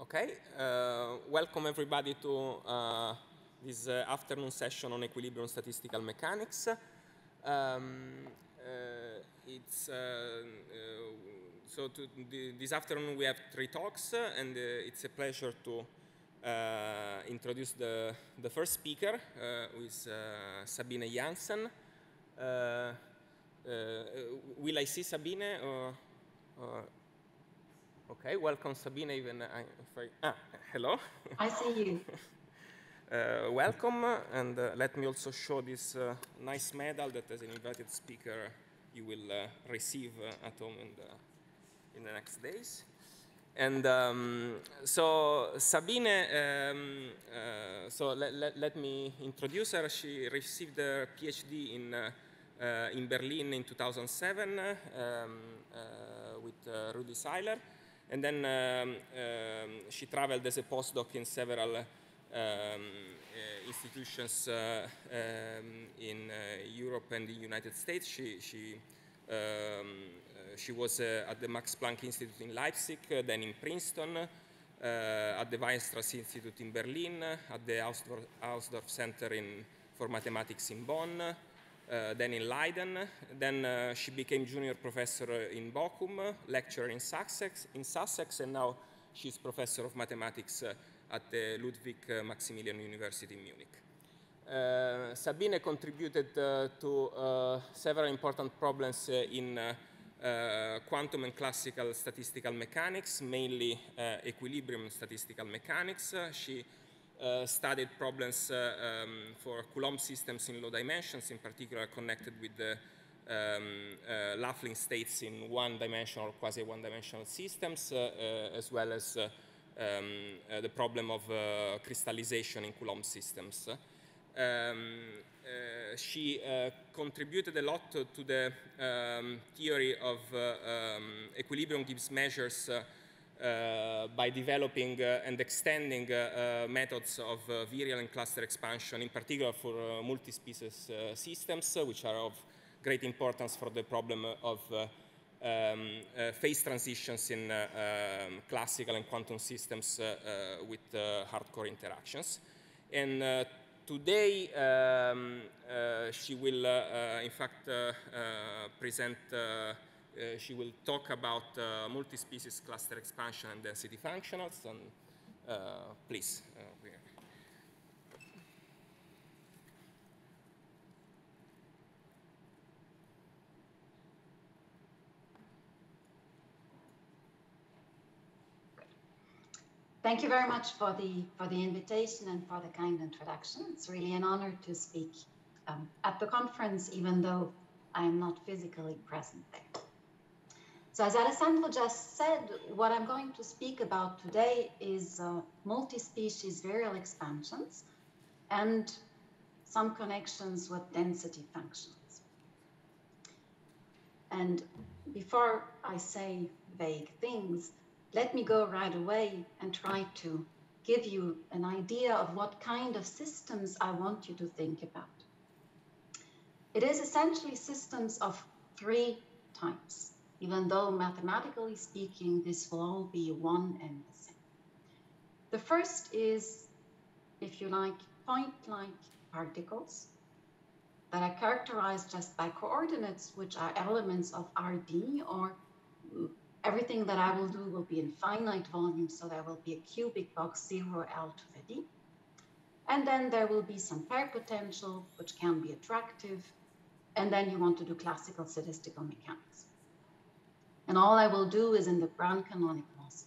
Okay, uh, welcome everybody to uh, this uh, afternoon session on equilibrium statistical mechanics. Um, uh, it's uh, uh, so to this afternoon we have three talks, and it's a pleasure to introduce the the first speaker, who is Sabine Jansen. will I see Sabine? Or, or Okay, welcome Sabine. Even I, I, ah, hello. I see you. uh, welcome, and uh, let me also show this uh, nice medal that, as an invited speaker, you will uh, receive uh, at home in the in the next days. And um, so Sabine, um, uh, so let, let, let, me introduce her. She received a PhD in in Berlin in 2007 um, with Rudi Seiler. And then um, um, she traveled as a postdoc in several um, uh, institutions uh, um, in uh, Europe and the United States. She, she, um, uh, she was uh, at the Max Planck Institute in Leipzig, uh, then in Princeton, at the Weierstrass Institute in Berlin, at the Hausdorff, Center in, for Mathematics in Bonn, then in Leiden. Then uh, she became junior professor in Bochum, lecturer in Sussex, in Sussex, and now she's professor of mathematics uh, at the Ludwig Maximilian University in Munich. Uh, Sabine contributed uh, to uh, several important problems in quantum and classical statistical mechanics, mainly equilibrium statistical mechanics. she studied problems uh, um, for Coulomb systems in low dimensions, in particular connected with the um, uh, Laughlin states in one-dimensional, or quasi-one-dimensional systems, as well as um, the problem of crystallization in Coulomb systems. Um, uh, she uh, contributed a lot to, to the um, theory of uh, um, equilibrium Gibbs measures uh, by developing uh, and extending uh, methods of virial and cluster expansion, in particular for multi-species systems, which are of great importance for the problem of um, uh, phase transitions in uh, um, classical and quantum systems uh, with hardcore interactions. And today, um, she will, in fact, present uh, she will talk about uh, multi-species cluster expansion and density functionals. And uh, please. Thank you very much for the for the invitation and for the kind introduction. It's really an honor to speak um, at the conference, even though I am not physically present there. So as Alessandro just said, what I'm going to speak about today is uh, multi-species virial expansions and some connections with density functions. And before I say vague things, let me go right away and try to give you an idea of what kind of systems I want you to think about. It is essentially systems of three types even though mathematically speaking, this will all be one and the same. The first is, if you like, point-like particles that are characterized just by coordinates, which are elements of RD, or everything that I will do will be in finite volume, so there will be a cubic box 0 L to the D. And then there will be some pair potential, which can be attractive. And then you want to do classical statistical mechanics. And all I will do is in the grand canonicals.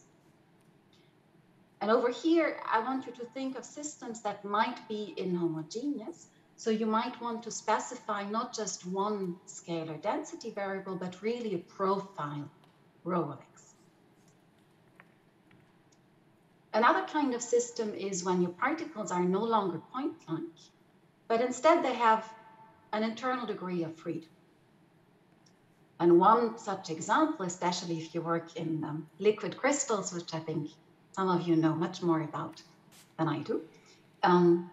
And over here, I want you to think of systems that might be inhomogeneous. So you might want to specify not just one scalar density variable, but really a profile rho of x. Another kind of system is when your particles are no longer point-like, but instead they have an internal degree of freedom. And one such example, especially if you work in um, liquid crystals, which I think some of you know much more about than I do, um,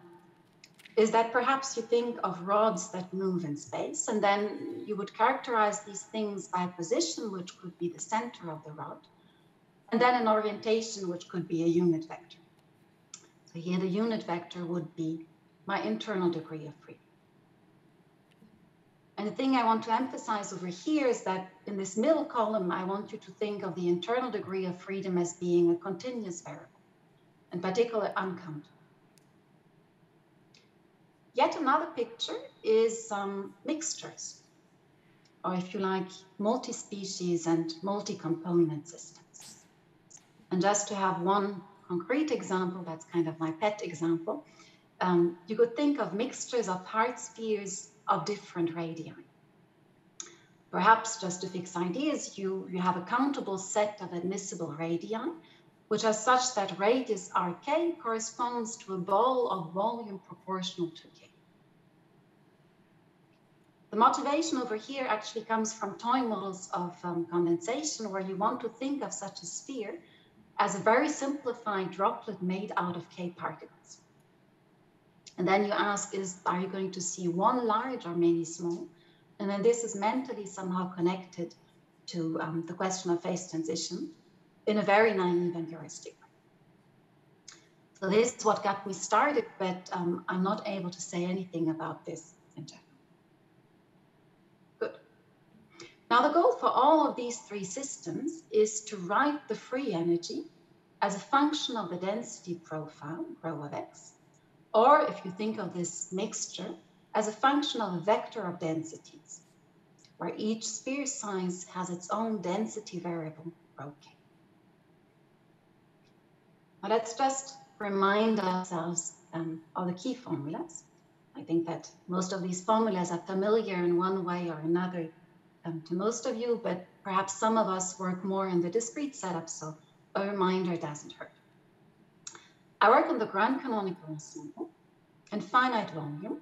is that perhaps you think of rods that move in space, and then you would characterize these things by a position which could be the center of the rod. and then an orientation, which could be a unit vector. So here the unit vector would be my internal degree of freedom. And the thing I want to emphasize over here is that in this middle column, I want you to think of the internal degree of freedom as being a continuous variable, in particular uncountable. Yet another picture is some mixtures, or if you like, multi-species and multi-component systems. And just to have one concrete example, that's kind of my pet example, um, you could think of mixtures of hard spheres of different radii. Perhaps just to fix ideas, you, you have a countable set of admissible radii, which are such that radius rk corresponds to a ball of volume proportional to k. The motivation over here actually comes from toy models of um, condensation, where you want to think of such a sphere as a very simplified droplet made out of k particles. And then you ask, is are you going to see one large or many small? And then this is mentally somehow connected to um, the question of phase transition in a very naive and heuristic way. So this is what got me started, but um, I'm not able to say anything about this in general. Good. Now the goal for all of these three systems is to write the free energy as a function of the density profile, rho of x, or if you think of this mixture as a function of a vector of densities, where each sphere size has its own density variable, rho k. Now let's just remind ourselves um, of the key formulas. I think that most of these formulas are familiar in one way or another um, to most of you, but perhaps some of us work more in the discrete setup, so a reminder doesn't hurt. I work on the grand canonical ensemble and finite volume.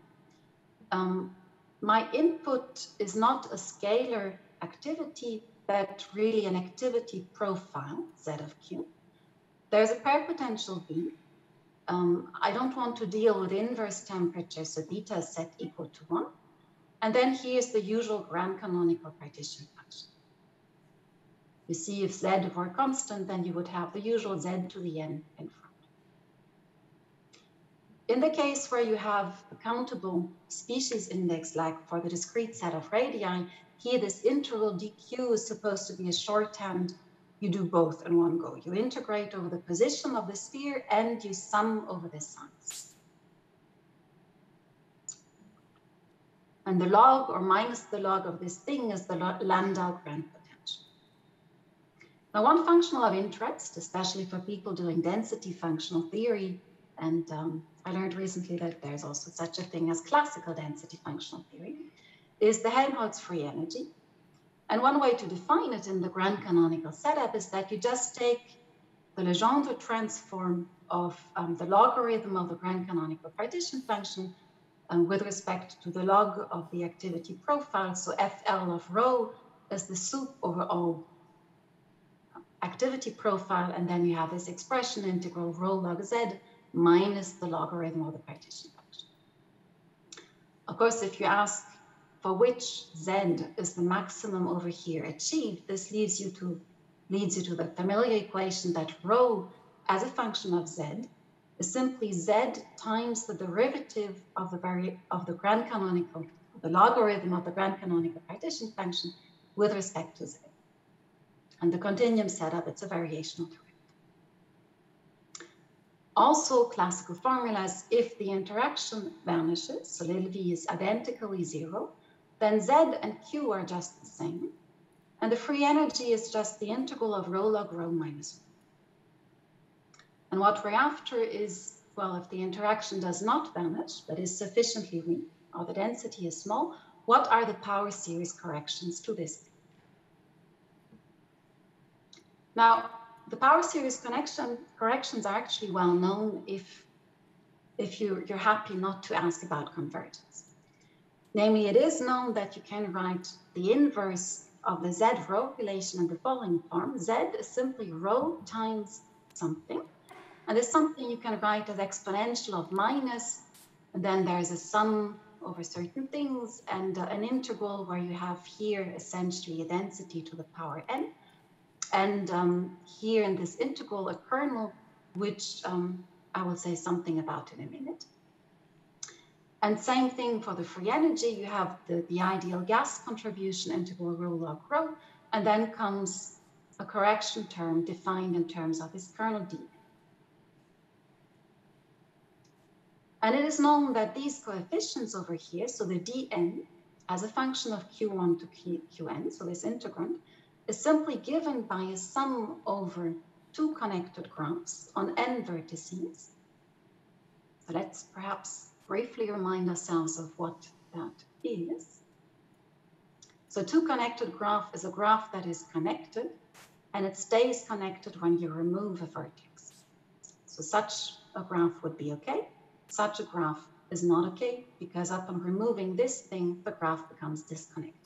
Um, my input is not a scalar activity, but really an activity profile, Z of Q. There's a pair potential B. Um, I don't want to deal with inverse temperature, so beta is set equal to one. And then here's the usual grand canonical partition function. You see if Z were constant, then you would have the usual Z to the N front. In the case where you have a countable species index, like for the discrete set of radii, here this integral dq is supposed to be a shorthand. You do both in one go. You integrate over the position of the sphere and you sum over the size. And the log or minus the log of this thing is the Landau grand potential. Now, one functional of interest, especially for people doing density functional theory, and um, I learned recently that there's also such a thing as classical density functional theory, is the Helmholtz free energy. And one way to define it in the grand canonical setup is that you just take the Legendre transform of um, the logarithm of the grand canonical partition function um, with respect to the log of the activity profile. So FL of rho is the sup over O activity profile. And then you have this expression integral rho log Z minus the logarithm of the partition function. Of course, if you ask for which z is the maximum over here achieved, this leads you to leads you to the familiar equation that rho as a function of z is simply z times the derivative of the very of the grand canonical, the logarithm of the grand canonical partition function with respect to z. And the continuum setup, it's a variational. Also classical formulas, if the interaction vanishes, so little v is identically zero, then z and q are just the same. And the free energy is just the integral of rho log rho minus 1. And what we're after is, well, if the interaction does not vanish, but is sufficiently weak, or the density is small, what are the power series corrections to this? Now, the power series connection corrections are actually well known if, if you, you're happy not to ask about convergence. Namely, it is known that you can write the inverse of the Z rho relation in the following form. Z is simply rho times something. And this something you can write as exponential of minus, and then there's a sum over certain things and uh, an integral where you have here essentially a density to the power n. And um, here in this integral, a kernel, which um, I will say something about in a minute. And same thing for the free energy, you have the, the ideal gas contribution integral rho log rho, and then comes a correction term defined in terms of this kernel d. And it is known that these coefficients over here, so the dn as a function of q1 to qn, so this integrand, is simply given by a sum over two connected graphs on n vertices. So let's perhaps briefly remind ourselves of what that is. So two connected graph is a graph that is connected and it stays connected when you remove a vertex. So such a graph would be okay. Such a graph is not okay because upon removing this thing, the graph becomes disconnected.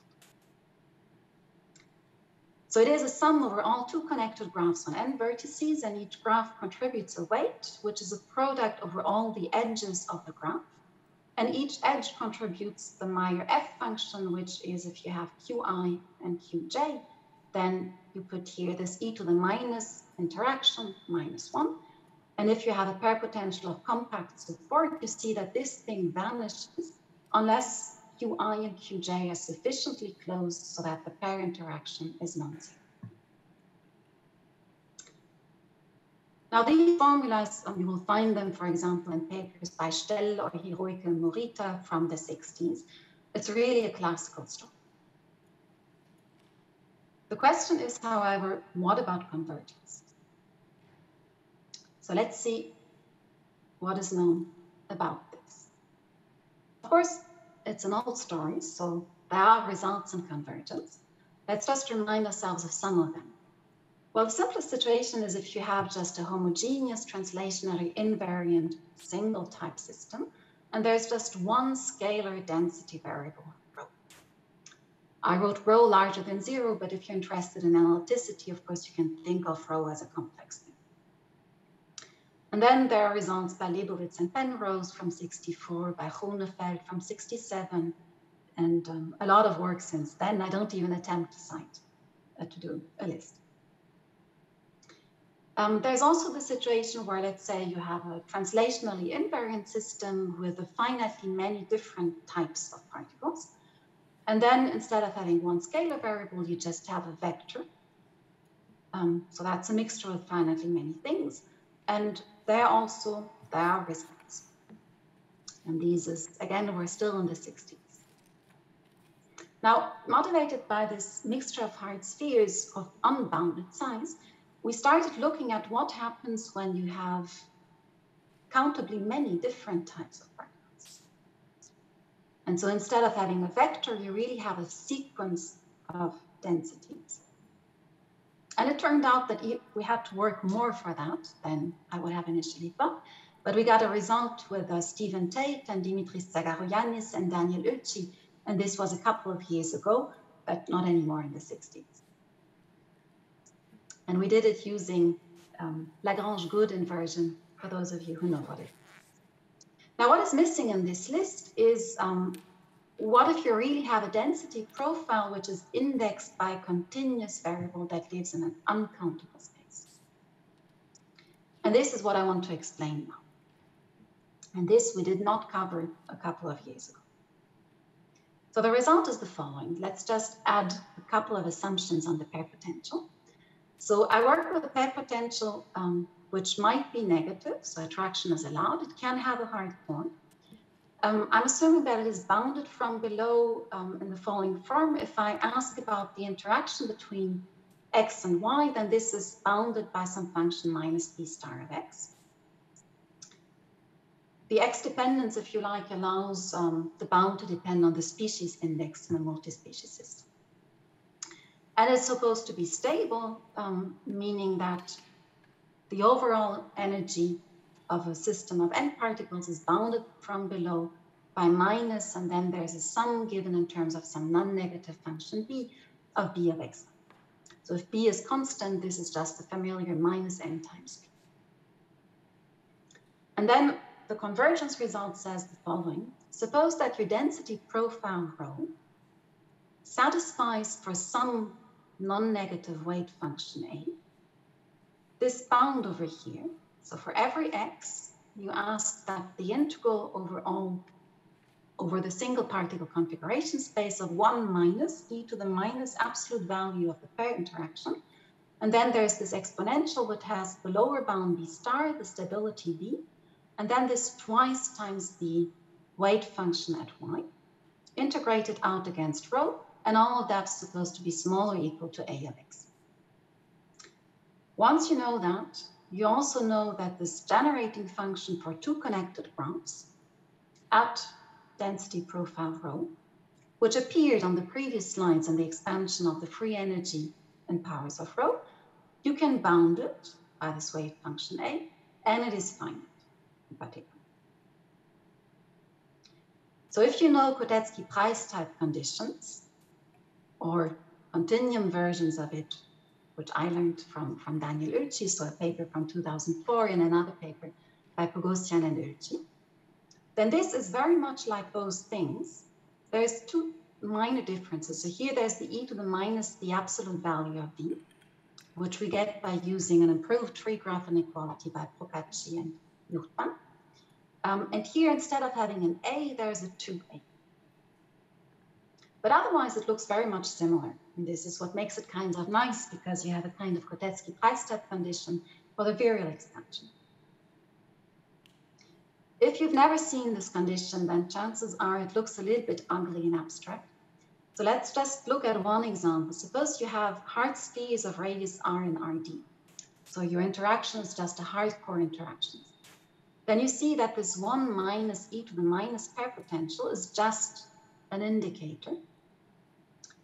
So it is a sum over all two connected graphs on n vertices, and each graph contributes a weight, which is a product over all the edges of the graph. And each edge contributes the Meyer f function, which is if you have qi and qj, then you put here this e to the minus interaction, minus 1. And if you have a pair potential of compact support, you see that this thing vanishes unless qi and qj are sufficiently close so that the pair interaction is non-zero. Now these formulas, um, you will find them, for example, in papers by Stell or Hiroike Morita from the 60s. It's really a classical story. The question is, however, what about convergence? So let's see what is known about this. Of course, it's an old story, so there are results in convergence. Let's just remind ourselves of some of them. Well, the simplest situation is if you have just a homogeneous translationary invariant single type system, and there's just one scalar density variable, rho. I wrote rho larger than zero, but if you're interested in analyticity, of course, you can think of rho as a complex thing. And then there are results by Lebowitz and Penrose from 64, by Groeneveld from 67, and um, a lot of work since then. I don't even attempt to cite, uh, to do a list. Um, there's also the situation where, let's say, you have a translationally invariant system with a finitely many different types of particles. And then instead of having one scalar variable, you just have a vector. Um, so that's a mixture of finitely many things. And there are also, there are results. And these is, again, we're still in the 60s. Now, motivated by this mixture of hard spheres of unbounded size, we started looking at what happens when you have countably many different types of particles. And so instead of having a vector, you really have a sequence of densities. And it turned out that we had to work more for that than I would have initially thought. But we got a result with uh, Stephen Tate and Dimitris Tsagkarogiannis and Daniel Ueltschi. And this was a couple of years ago, but not anymore in the 60s. And we did it using um, Lagrange-Good inversion, for those of you who know what it is. Now, what is missing in this list is um, what if you really have a density profile which is indexed by a continuous variable that lives in an uncountable space? And this is what I want to explain now. And this we did not cover a couple of years ago. So the result is the following. Let's just add a couple of assumptions on the pair potential. So I work with a pair potential um, which might be negative, so attraction is allowed. It can have a hard core. Um, I'm assuming that it is bounded from below um, in the following form. If I ask about the interaction between x and y, then this is bounded by some function minus b star of x. The x dependence, if you like, allows um, the bound to depend on the species index in a multi-species system. And it's supposed to be stable, um, meaning that the overall energy of a system of n particles is bounded from below by minus, and then there's a sum given in terms of some non-negative function b of b of x. So if b is constant, this is just the familiar minus n times b. And then the convergence result says the following. Suppose that your density profile rho satisfies for some non-negative weight function A. This bound over here, so for every x, you ask that the integral over all over the single particle configuration space of 1 minus e to the minus absolute value of the pair interaction. And then there's this exponential that has the lower bound b star, the stability b, and then this twice times the weight function at y, integrated out against rho, and all of that's supposed to be smaller or equal to a of x. Once you know that, you also know that this generating function for two connected graphs at density profile rho, which appeared on the previous slides on the expansion of the free energy and powers of rho, you can bound it by this wave function A, and it is finite in particular. So if you know Kotecký-Preiss type conditions or continuum versions of it, which I learned from, from Daniel Ueltschi, so a paper from 2004 and another paper by Pogosyan and Ueltschi, then this is very much like those things. There's two minor differences. So here there's the e to the minus the absolute value of v, which we get by using an improved tree graph inequality by Procacci and Yuhjtman. Um, and here, instead of having an a, there's a 2a. But otherwise, it looks very much similar. And this is what makes it kind of nice because you have a kind of Kotecký-Preiss type condition for the virial expansion. If you've never seen this condition, then chances are it looks a little bit ugly and abstract. So let's just look at one example. Suppose you have hard spheres of radius r and rd. So your interaction is just a hardcore interaction. Then you see that this 1 minus e to the minus pair potential is just an indicator.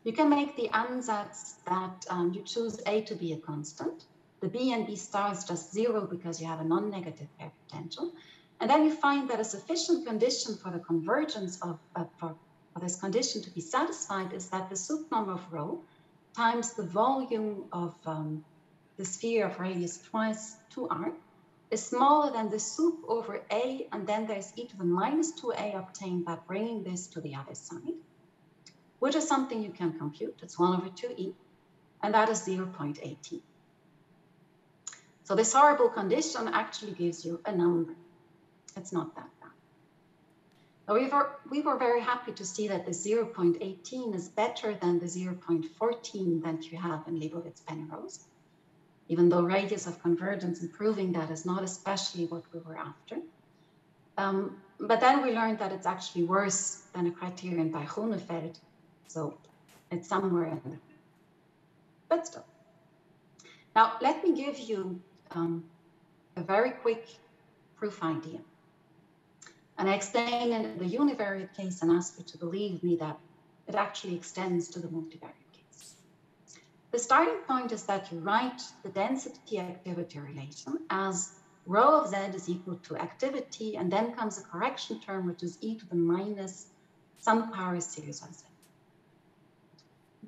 You can make the ansatz that um, you choose A to be a constant. The B and B star is just zero because you have a non-negative pair potential. And then you find that a sufficient condition for the convergence of, uh, for, for this condition to be satisfied is that the sup number of rho times the volume of um, the sphere of radius twice 2r is smaller than the sup over a, and then there's e to the minus 2a obtained by bringing this to the other side, which is something you can compute. It's 1 over 2e, and that is 0.18. So this horrible condition actually gives you a number. It's not that bad. Now we were, we were very happy to see that the 0.18 is better than the 0.14 that you have in Lebowitz-Penrose, even though radius of convergence improving that is not especially what we were after. Um, but then we learned that it's actually worse than a criterion by Groeneveld, so it's somewhere in there. But still. Now, let me give you um, a very quick proof idea. And I explain in the univariate case and ask you to believe me that it actually extends to the multivariate case. The starting point is that you write the density activity relation as rho of z is equal to activity, and then comes a correction term, which is e to the minus some power series of z.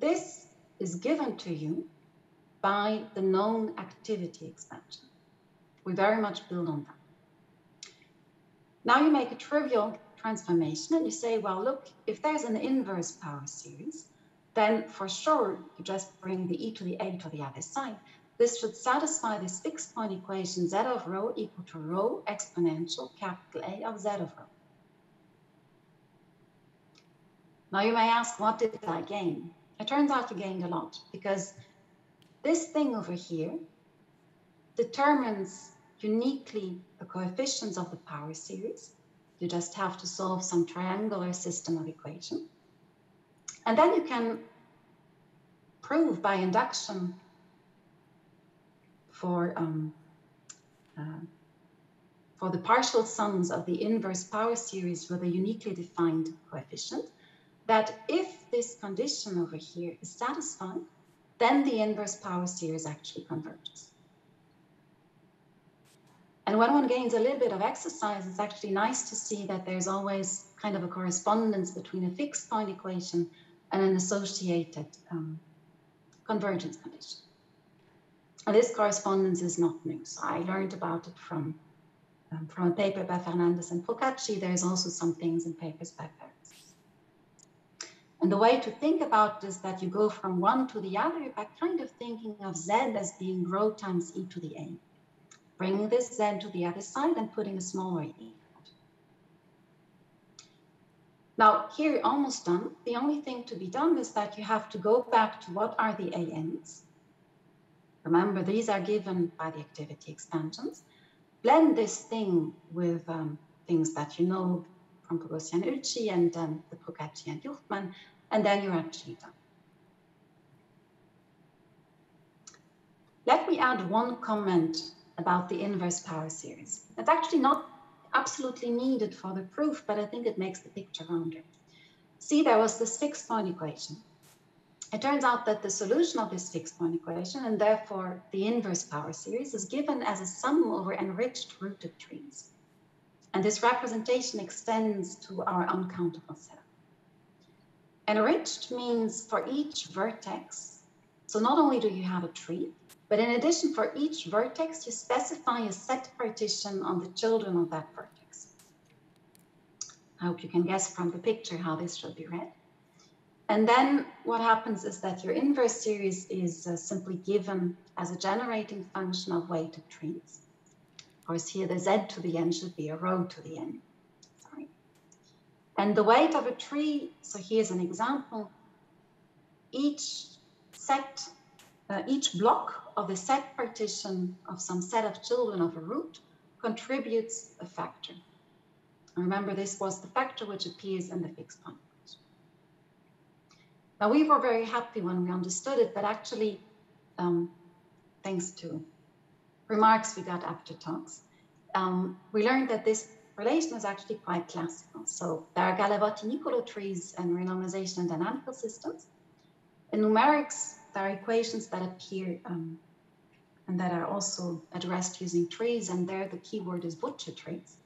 This is given to you by the known activity expansion. We very much build on that. Now you make a trivial transformation and you say, well, look, if there's an inverse power series, then for sure you just bring the e to the a to the other side. This should satisfy this fixed point equation z of rho equal to rho exponential capital A of z of rho. Now you may ask, what did I gain? It turns out you gained a lot because this thing over here determines uniquely the coefficients of the power series. You just have to solve some triangular system of equation. And then you can prove by induction for, um, uh, for the partial sums of the inverse power series with a uniquely defined coefficient, that if this condition over here is satisfied, then the inverse power series actually converges. And when one gains a little bit of exercise, it's actually nice to see that there's always kind of a correspondence between a fixed point equation and an associated um, convergence condition. And this correspondence is not new. So I learned about it from, um, from a paper by Fernandez and Procacci. There's also some things in papers by Faris. And the way to think about this that you go from one to the other by kind of thinking of z as being rho times e to the a. Bringing this z to the other side and putting a smaller e. Now, here you're almost done. The only thing to be done is that you have to go back to what are the ANs. Remember, these are given by the activity expansions. Blend this thing with um, things that you know from Pogosyan Ueltschi and um, the Procacci and Yuhjtman, and then you're actually done. Let me add one comment about the inverse power series. It's actually not absolutely needed for the proof, but I think it makes the picture rounder. See, there was this fixed point equation. It turns out that the solution of this fixed point equation, and therefore the inverse power series, is given as a sum over enriched rooted trees. And this representation extends to our uncountable setup. Enriched means for each vertex, so not only do you have a tree, but in addition, for each vertex, you specify a set partition on the children of that vertex. I hope you can guess from the picture how this should be read. And then what happens is that your inverse series is uh, simply given as a generating function of weighted trees. Course, here the z to the n should be a rho to the n. Sorry. And the weight of a tree, so here's an example. Each set, uh, each block of the set partition of some set of children of a root contributes a factor. Remember, this was the factor which appears in the fixed point. Now, we were very happy when we understood it, but actually, um, thanks to remarks we got after talks, um, we learned that this relation is actually quite classical. So there are Gallavotti-Nicolò trees and renormalization and dynamical systems. In numerics, there are equations that appear um, and that are also addressed using trees, and there the keyword is butcher trees.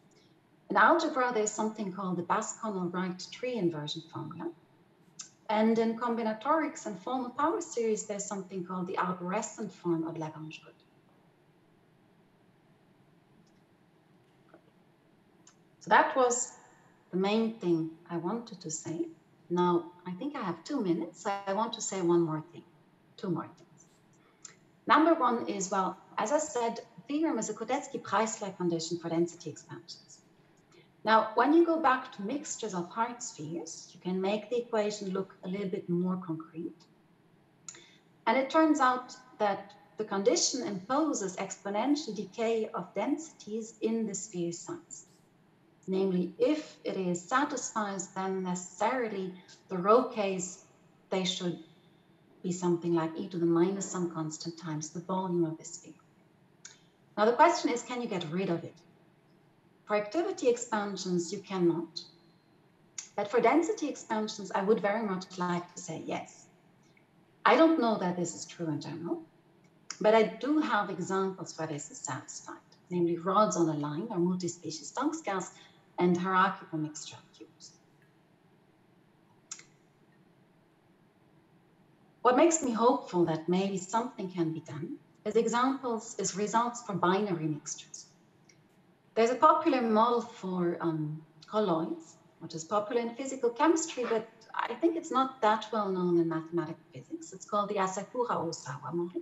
In algebra, there's something called the Bass-Connell-Wright tree inversion formula. And in combinatorics and formal power series, there's something called the arborescent form of Lagrange-Good. So that was the main thing I wanted to say. Now, I think I have two minutes. I want to say one more thing two more things. Number one is, well, as I said, theorem is a Kotecký-Preiss condition for density expansions. Now, when you go back to mixtures of hard spheres, you can make the equation look a little bit more concrete. And it turns out that the condition imposes exponential decay of densities in the sphere size. Namely, if it is satisfies, then necessarily the rho case, they should be something like e to the minus some constant times the volume of the sphere. Now the question is, can you get rid of it? For activity expansions, you cannot. But for density expansions, I would very much like to say yes. I don't know that this is true in general, but I do have examples where this is satisfied, namely rods on a line or multi-species Tonks and hierarchical mixture cubes. What makes me hopeful that maybe something can be done is examples, is results for binary mixtures. There's a popular model for um, colloids, which is popular in physical chemistry, but I think it's not that well known in mathematical physics. It's called the Asakura-Oosawa model.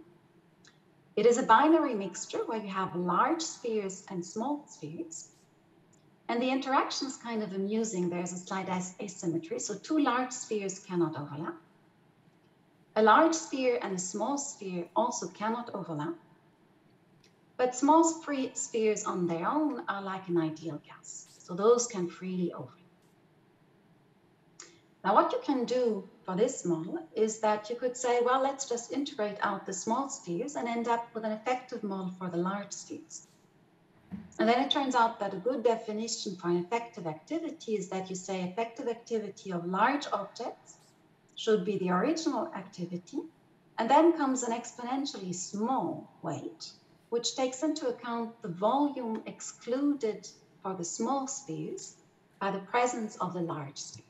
It is a binary mixture where you have large spheres and small spheres. And the interaction is kind of amusing. There's a slight asymmetry. So two large spheres cannot overlap. A large sphere and a small sphere also cannot overlap, but small spheres on their own are like an ideal gas, so those can freely overlap. Now, what you can do for this model is that you could say, well, let's just integrate out the small spheres and end up with an effective model for the large spheres. And then it turns out that a good definition for an effective activity is that you say effective activity of large objects should be the original activity. And then comes an exponentially small weight, which takes into account the volume excluded for the small spheres by the presence of the large sphere.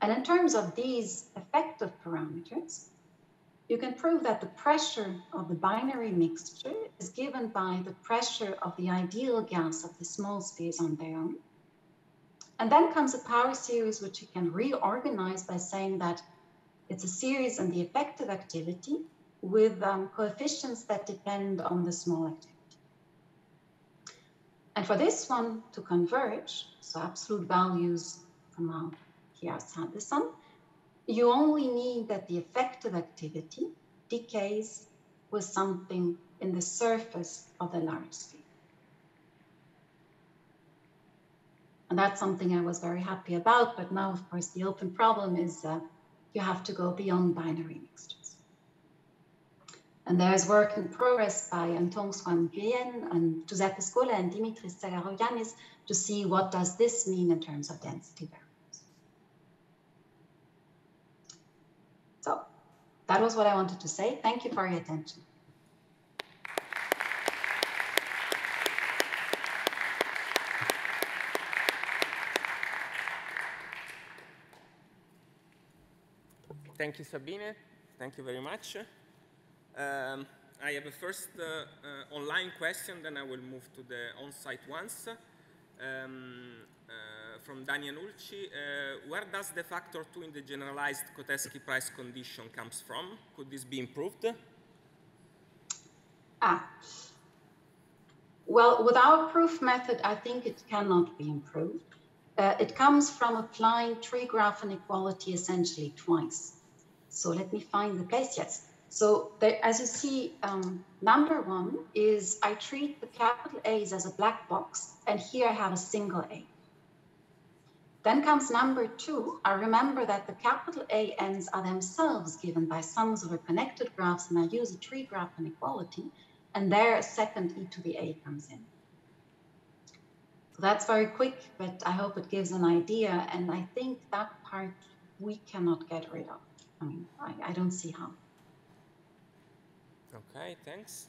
And in terms of these effective parameters, you can prove that the pressure of the binary mixture is given by the pressure of the ideal gas of the small spheres on their own And then comes a power series, which you can reorganize by saying that it's a series in the effective activity with um, coefficients that depend on the small activity. And for this one to converge, so absolute values come out here outside the sum, you only need that the effective activity decays with something in the surface of the large sphere. And that's something I was very happy about. But now, of course, the open problem is uh, you have to go beyond binary mixtures. And there's work in progress by Anton Swan Nguyen and Giuseppe Scola and Dimitris Tsagkarogiannis to see what does this mean in terms of density variables. So that was what I wanted to say. Thank you for your attention. Thank you, Sabine. Thank you very much. Um, I have a first uh, uh, online question, then I will move to the on-site ones. Um, from Daniel Ueltschi, uh, where does the factor 2 in the generalized Kotecký-Preiss condition comes from? Could this be improved? Ah. Well, with our proof method, I think it cannot be improved. Uh, it comes from applying tree graph inequality essentially twice. So let me find the place. Yes. So as you see, um, number one is I treat the capital A's as a black box, and here I have a single A. Then comes number two. I remember that the capital A ends are themselves given by sums over connected graphs, and I use a tree graph inequality, and there a second e to the A comes in. So that's very quick, but I hope it gives an idea, and I think that part we cannot get rid of. I mean, I, I don't see how. Okay, thanks.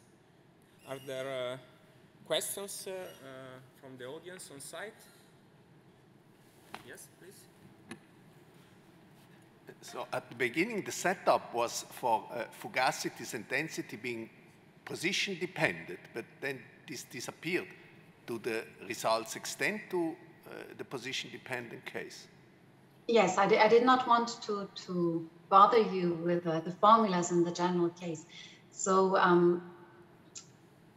Are there uh, questions uh, uh, from the audience on site? Yes, please. So at the beginning, the setup was for uh, fugacities and density being position dependent, but then this disappeared. Do the results extend to uh, the position dependent case? Yes, I, di I did not want to, to bother you with uh, the formulas in the general case. So um,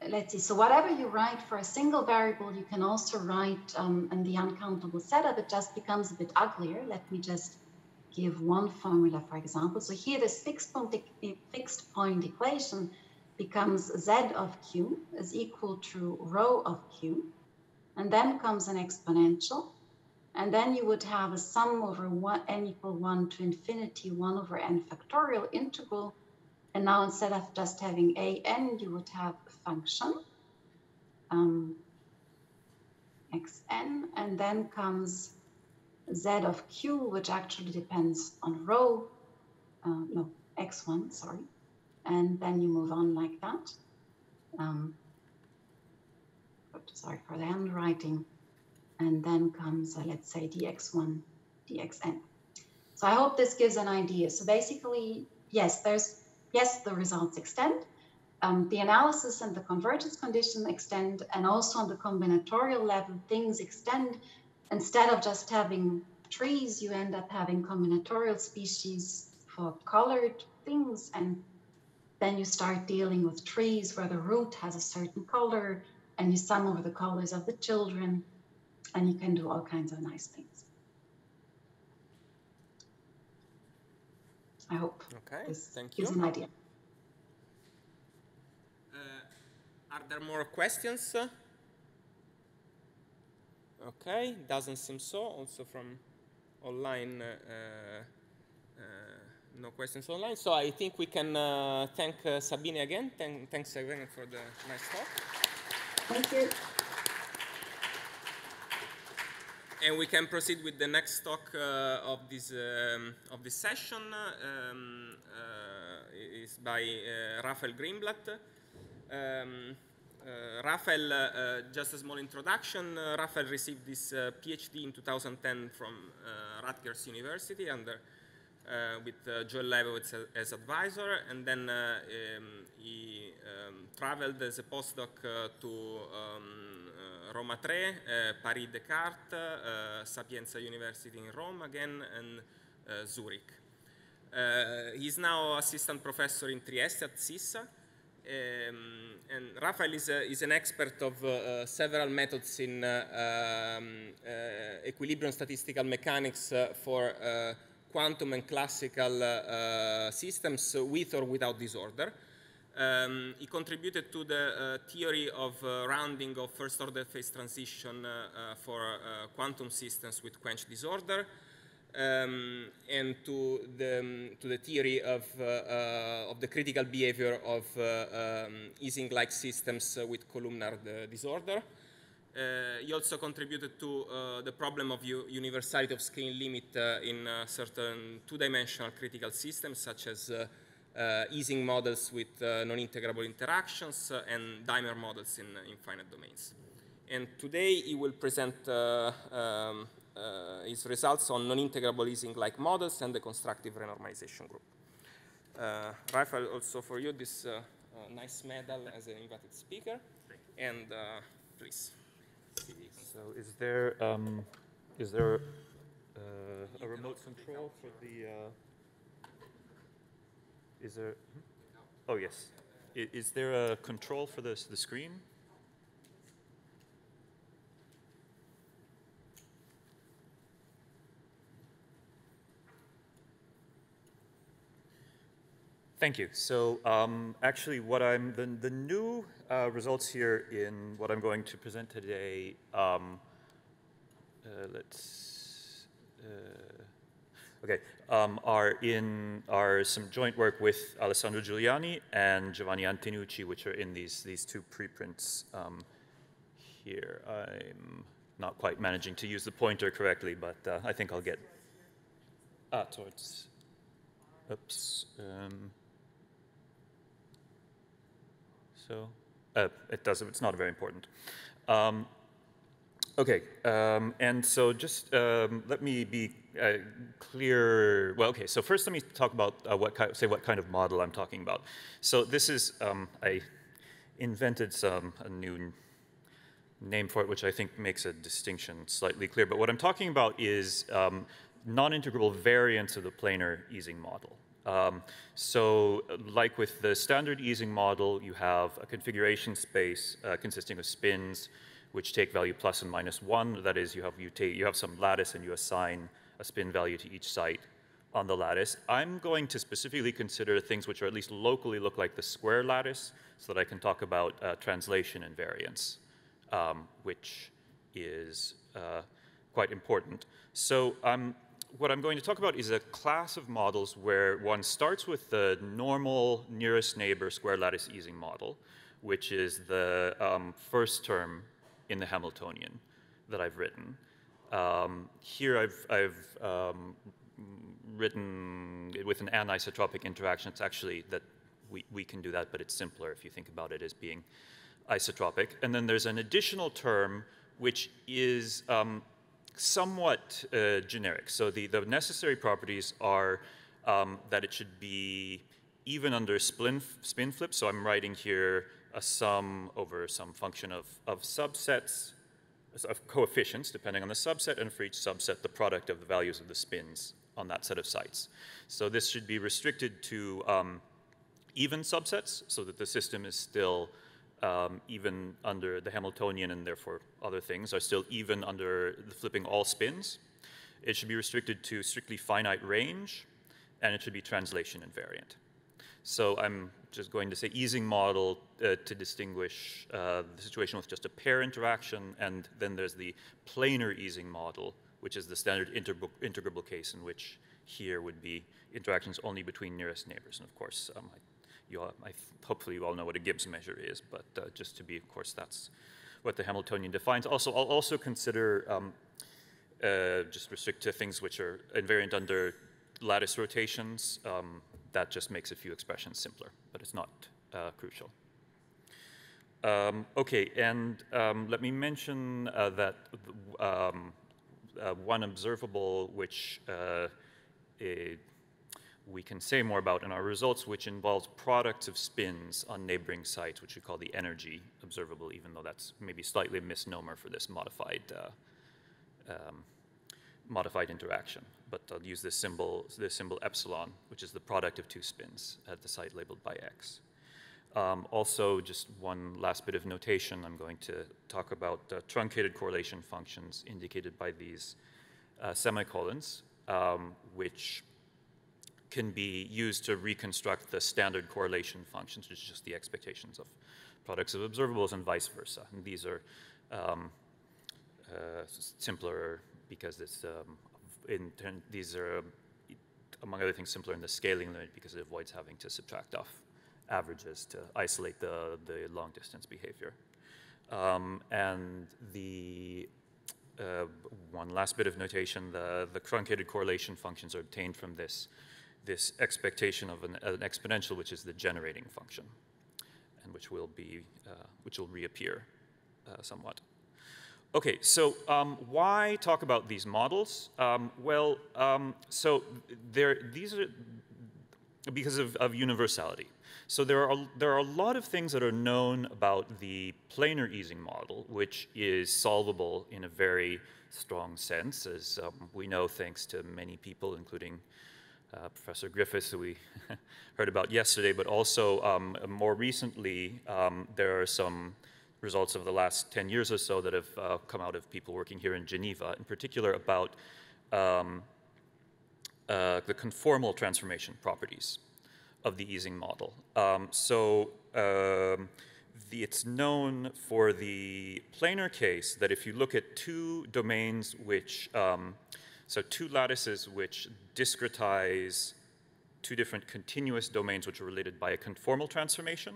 let's see. So whatever you write for a single variable, you can also write um, in the uncountable setup. It just becomes a bit uglier. Let me just give one formula, for example. So here, this fixed point, fixed point equation becomes z of q is equal to rho of q. And then comes an exponential. And then you would have a sum over one, n equal 1 to infinity 1 over n factorial integral. And now instead of just having a n, you would have a function um, xn. And then comes z of q, which actually depends on rho, uh, no, x1, sorry. And then you move on like that. Um, sorry for the handwriting and then comes, uh, let's say, dx1, dxn. So I hope this gives an idea. So basically, yes, there's, yes, the results extend. Um, the analysis and the convergence condition extend, and also on the combinatorial level, things extend. Instead of just having trees, you end up having combinatorial species for colored things, and then you start dealing with trees where the root has a certain color, and you sum over the colors of the children, and you can do all kinds of nice things. I hope okay, this thank you. you. an idea. Uh, are there more questions? Okay, doesn't seem so. Also from online, uh, uh, no questions online. So I think we can uh, thank uh, Sabine again. Thank, thanks again for the nice talk. Thank you. And we can proceed with the next talk uh, of this um, of this session. Um, uh, is by uh, Rafael Greenblatt. Um, uh, Rafael, uh, just a small introduction. Uh, Rafael received his PhD in 2010 from Rutgers University under with Joel Lebowitz as, as, advisor, and then um, he um, traveled as a postdoc to um, Roma 3, Paris Descartes, Sapienza University in Rome again, and Zurich. he's now assistant professor in Trieste at SISSA. um, and Rafael is, a, is, an expert of uh, several methods in uh, um, uh, equilibrium statistical mechanics for quantum and classical systems with or without disorder. Um, he contributed to the uh, theory of uh, rounding of first order phase transition uh, for quantum systems with quench disorder um, and to the, um, to the theory of, uh, uh, of the critical behavior of uh, um, systems with columnar disorder. he also contributed to the problem of universality of scale limit in certain two-dimensional critical systems, such as uh, Ising models with uh, non-integrable interactions uh, and dimer models in, in finite domains. And today he will present um, uh, its results on non-integrable Ising-like models and the constructive renormalization group. Uh, Rafael, also for you, this uh, nice medal as an invited speaker. And please. So is there, um, is there a remote control for the, is there, hmm? oh yes. Is there a control for this, the screen? Thank you. So um, actually what I'm, the, the new uh, results here in what I'm going to present today, um, uh, let's, uh, okay, um, are in, are some joint work with Alessandro Giuliani and Giovanni Antinucci, which are in these, these two preprints um, here. I'm not quite managing to use the pointer correctly, but uh, I think I'll get, ah, towards, oops. Um, so uh, it doesn't. it's not very important. Um, okay, um, and so just um, let me be uh, clear. Well, okay, so first let me talk about uh, what kind, say what kind of model I'm talking about. So this is, um, I invented some, a new name for it, which I think makes a distinction slightly clear. But what I'm talking about is um, non-integrable variants of the planar Ising model. Um, so like with the standard Ising model, you have a configuration space uh, consisting of spins which take value plus and minus one. That is, you have, you, take, you have some lattice and you assign a spin value to each site on the lattice. I'm going to specifically consider things which are at least locally look like the square lattice so that I can talk about uh, translation invariance, um, which is uh, quite important. So um, what I'm going to talk about is a class of models where one starts with the normal nearest neighbor square lattice Ising model, which is the um, first term in the Hamiltonian that I've written. Um, here I've, I've um, written with an anisotropic interaction. It's actually that we, we can do that, but it's simpler if you think about it as being isotropic. And then there's an additional term which is um, somewhat uh, generic. So the, the necessary properties are um, that it should be even under spin, spin flip. So I'm writing here a sum over some function of, of subsets, of coefficients, depending on the subset, and for each subset, the product of the values of the spins on that set of sites. So this should be restricted to um, even subsets, so that the system is still um, even under the Hamiltonian and therefore other things are still even under the flipping all spins. It should be restricted to strictly finite range, and it should be translation invariant. So I'm just going to say Ising model uh, to distinguish uh, the situation with just a pair interaction, and then there's the planar Ising model, which is the standard integrable case in which here would be interactions only between nearest neighbors. And of course, um, you all, I, hopefully you all know what a Gibbs measure is, but uh, just to be, of course, that's what the Hamiltonian defines. Also, I'll also consider, um, uh, just restrict to things which are invariant under lattice rotations. Um, that just makes a few expressions simpler, but it's not uh, crucial. Um, okay, and um, let me mention uh, that um, uh, one observable which uh, we can say more about in our results, which involves products of spins on neighboring sites, which we call the energy observable, even though that's maybe slightly a misnomer for this modified, uh, um, modified interaction. But I'll use this symbol, this symbol epsilon, which is the product of two spins at the site labeled by x. Um, also, just one last bit of notation, I'm going to talk about uh, truncated correlation functions indicated by these uh, semicolons, um, which can be used to reconstruct the standard correlation functions, which is just the expectations of products of observables and vice versa. And these are um, uh, simpler because it's um, in these are among other things simpler in the scaling limit because it avoids having to subtract off averages to isolate the, the long distance behavior. Um, and the uh, one last bit of notation, the, the truncated correlation functions are obtained from this, this expectation of an, an exponential, which is the generating function, and which will be, uh, which will reappear uh, somewhat. Okay, so um, why talk about these models? Um, well, um, so there, these are because of, of universality. So there are, there are a lot of things that are known about the planar Ising model, which is solvable in a very strong sense, as um, we know thanks to many people, including uh, Professor Griffiths, who we heard about yesterday, but also um, more recently, um, there are some results of the last 10 years or so that have uh, come out of people working here in Geneva, in particular about um, uh, the conformal transformation properties of the Ising model. Um, so um, the, it's known for the planar case that if you look at two domains which, um, so two lattices which discretize two different continuous domains which are related by a conformal transformation,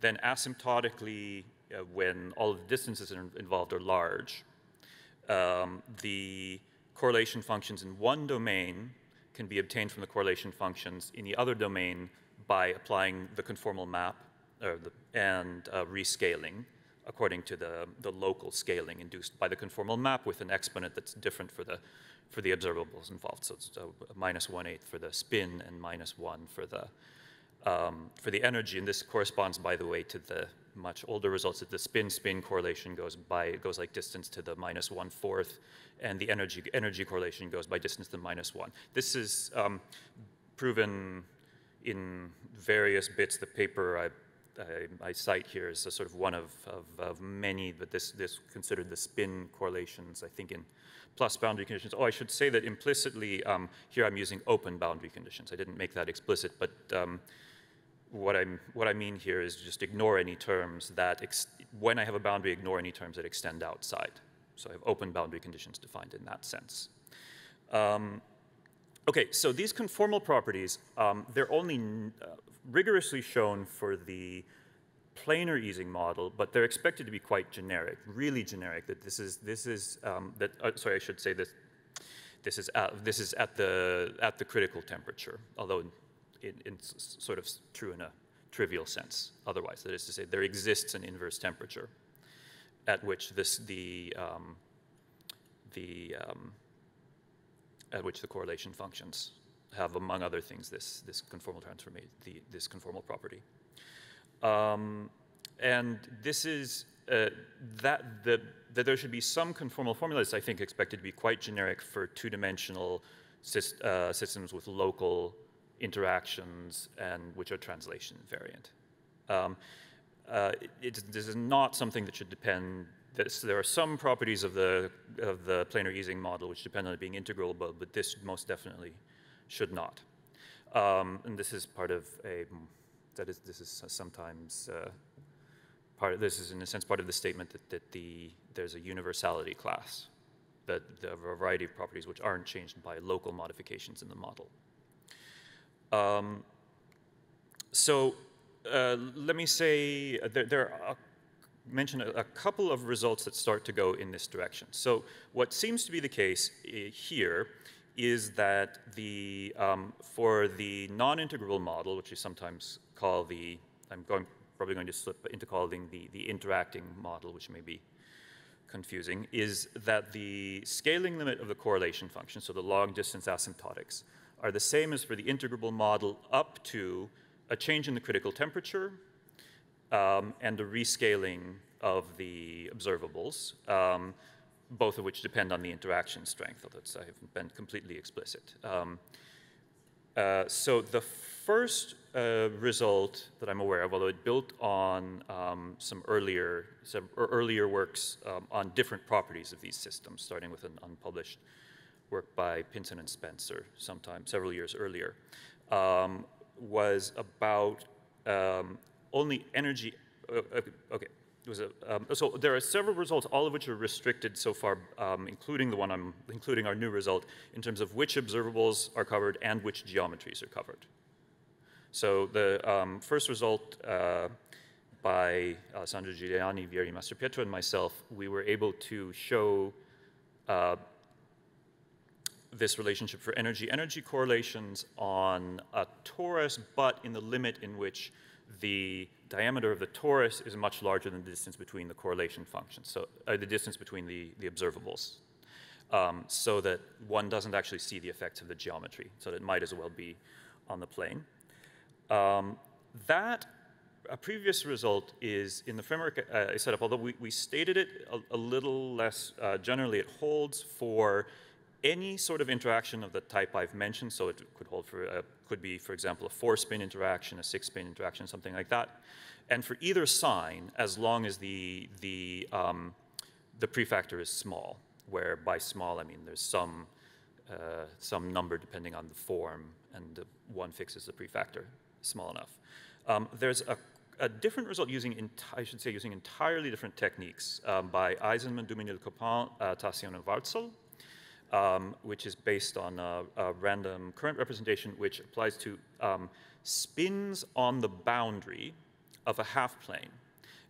then asymptotically, uh, when all of the distances involved are large, um, the correlation functions in one domain can be obtained from the correlation functions in the other domain by applying the conformal map the, and uh, rescaling according to the, the local scaling induced by the conformal map with an exponent that's different for the, for the observables involved. So it's a minus one eighth for the spin and minus one for the, um, for the energy. And this corresponds, by the way, to the much older results that the spin-spin correlation goes by, goes like distance to the minus one-fourth, and the energy, energy correlation goes by distance to the minus one. This is um, proven in various bits. The paper I, I, I, cite here is a sort of one of, of, of, many, but this, this considered the spin correlations, I think in plus boundary conditions. Oh, I should say that implicitly um, here I'm using open boundary conditions. I didn't make that explicit, but um, what, I'm, what I mean here is just ignore any terms that, when I have a boundary, ignore any terms that extend outside. So I have open boundary conditions defined in that sense. Um, okay, so these conformal properties, um, they're only uh, rigorously shown for the planar Ising model, but they're expected to be quite generic, really generic, that this is, this is um, that, uh, sorry, I should say this, this is this is at the, at the critical temperature, although in, in sort of true in a trivial sense otherwise. That is to say, there exists an inverse temperature at which this, the, um, the, um, at which the correlation functions have, among other things, this, this conformal transformation, this conformal property. Um, and this is uh, that, the, that there should be some conformal formulas, I think, expected to be quite generic for two-dimensional uh, systems with local interactions and which are translation invariant. Um, uh, it, this is not something that should depend. This, there are some properties of the of the planar Ising model which depend on it being integrable, but this most definitely should not. Um, and this is part of a that is this is sometimes uh, part of this is in a sense part of the statement that, that the there's a universality class that there are a variety of properties which aren't changed by local modifications in the model. Um, so uh, let me say there, there are mention a, couple of results that start to go in this direction. So what seems to be the case uh, here is that the um, for the non-integrable model, which we sometimes call the, I'm going probably going to slip into calling the, the interacting model, which may be confusing, is that the scaling limit of the correlation function, so the long distance asymptotics, are the same as for the integrable model up to a change in the critical temperature um, and a rescaling of the observables, um, both of which depend on the interaction strength, although I haven't been completely explicit. Um, uh, so the first uh, result that I'm aware of, although it built on um, some earlier some earlier works um, on different properties of these systems, starting with an unpublished work by Pinson and Spencer sometime several years earlier, um, was about um, only energy. Uh, okay, it was a, um, so there are several results, all of which are restricted so far, um, including the one I'm, including our new result, in terms of which observables are covered and which geometries are covered. So the um, first result uh, by Alessandro Giuliani, Vieri Mastropietro, and myself, we were able to show uh, this relationship for energy-energy correlations on a torus, but in the limit in which the diameter of the torus is much larger than the distance between the correlation functions, so uh, the distance between the, the observables, um, so that one doesn't actually see the effects of the geometry, so that it might as well be on the plane. Um, that a previous result is in the framework uh, setup, although we, we stated it a, a little less uh, generally, it holds for any sort of interaction of the type I've mentioned, so it could hold for, uh, could be, for example, a four-spin interaction, a six-spin interaction, something like that. And for either sign, as long as the, the, um, the prefactor is small, where by small I mean there's some, uh, some number depending on the form, and the one fixes the prefactor small enough. Um, there's a, a, different result using, I should say, using entirely different techniques um, by Aizenman, Duminil-Copin, uh, Tassion and Warzel, um, which is based on a, a, random current representation which applies to um, spins on the boundary of a half plane.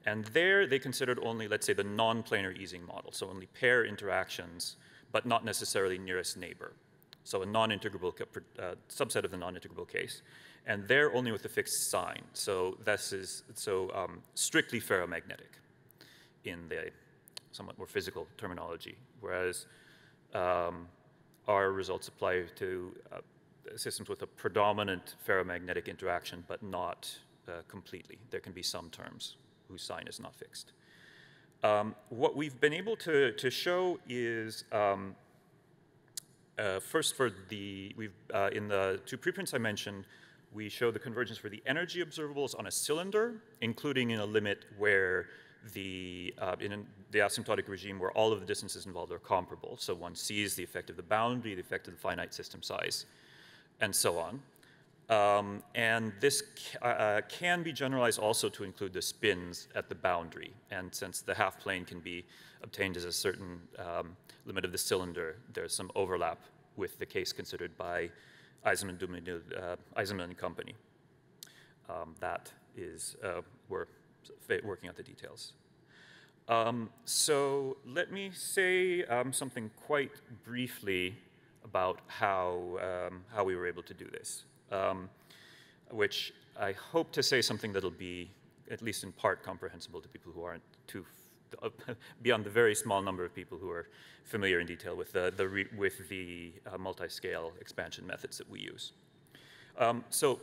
And there they considered only, let's say, the non-planar Ising model, so only pair interactions, but not necessarily nearest neighbor. So a non-integrable uh, subset of the non-integrable case. And there only with a fixed sign. So this is so um, strictly ferromagnetic in the somewhat more physical terminology. Whereas um, our results apply to uh, systems with a predominant ferromagnetic interaction, but not uh, completely. There can be some terms whose sign is not fixed. Um, what we've been able to, to show is um, uh, first for the, we've, uh, in the two preprints I mentioned, we show the convergence for the energy observables on a cylinder, including in a limit where the, uh, in the asymptotic regime where all of the distances involved are comparable. So one sees the effect of the boundary, the effect of the finite system size, and so on. Um, and this uh, can be generalized also to include the spins at the boundary. And since the half plane can be obtained as a certain um, limit of the cylinder, there's some overlap with the case considered by Aizenman, uh, Aizenman and Company. Um, that is, uh, working out the details. Um, so let me say um, something quite briefly about how, um, how we were able to do this, um, which I hope to say something that'll be at least in part comprehensible to people who aren't too beyond the very small number of people who are familiar in detail with the, the with the uh, multi-scale expansion methods that we use. Um, so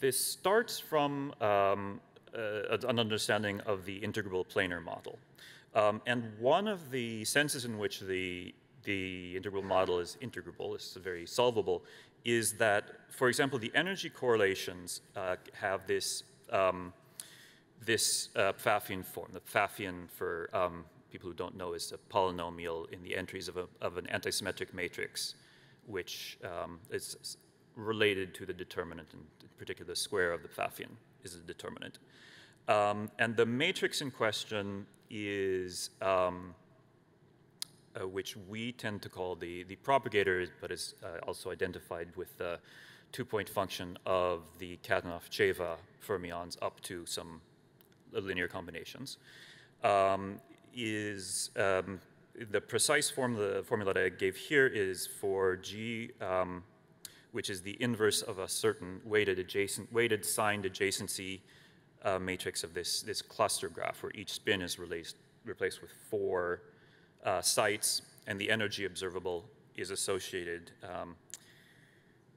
this starts from um, uh, an understanding of the integrable planar model. Um, and one of the senses in which the, the integrable model is integrable, is very solvable, is that, for example, the energy correlations uh, have this, um, this uh, Pfaffian form. The Pfaffian, for um, people who don't know, is a polynomial in the entries of, a, of an antisymmetric matrix, which um, is related to the determinant, in particular the square of the Pfaffian is the determinant. Um, and the matrix in question is, um, uh, which we tend to call the, the propagator, but is uh, also identified with the two-point function of the Kadanoff-Ceva fermions up to some linear combinations, um, is um, the precise form, the formula that I gave here is for G um, which is the inverse of a certain weighted adjacent, weighted signed adjacency uh, matrix of this, this cluster graph where each spin is replaced, replaced with four uh, sites and the energy observable is associated um,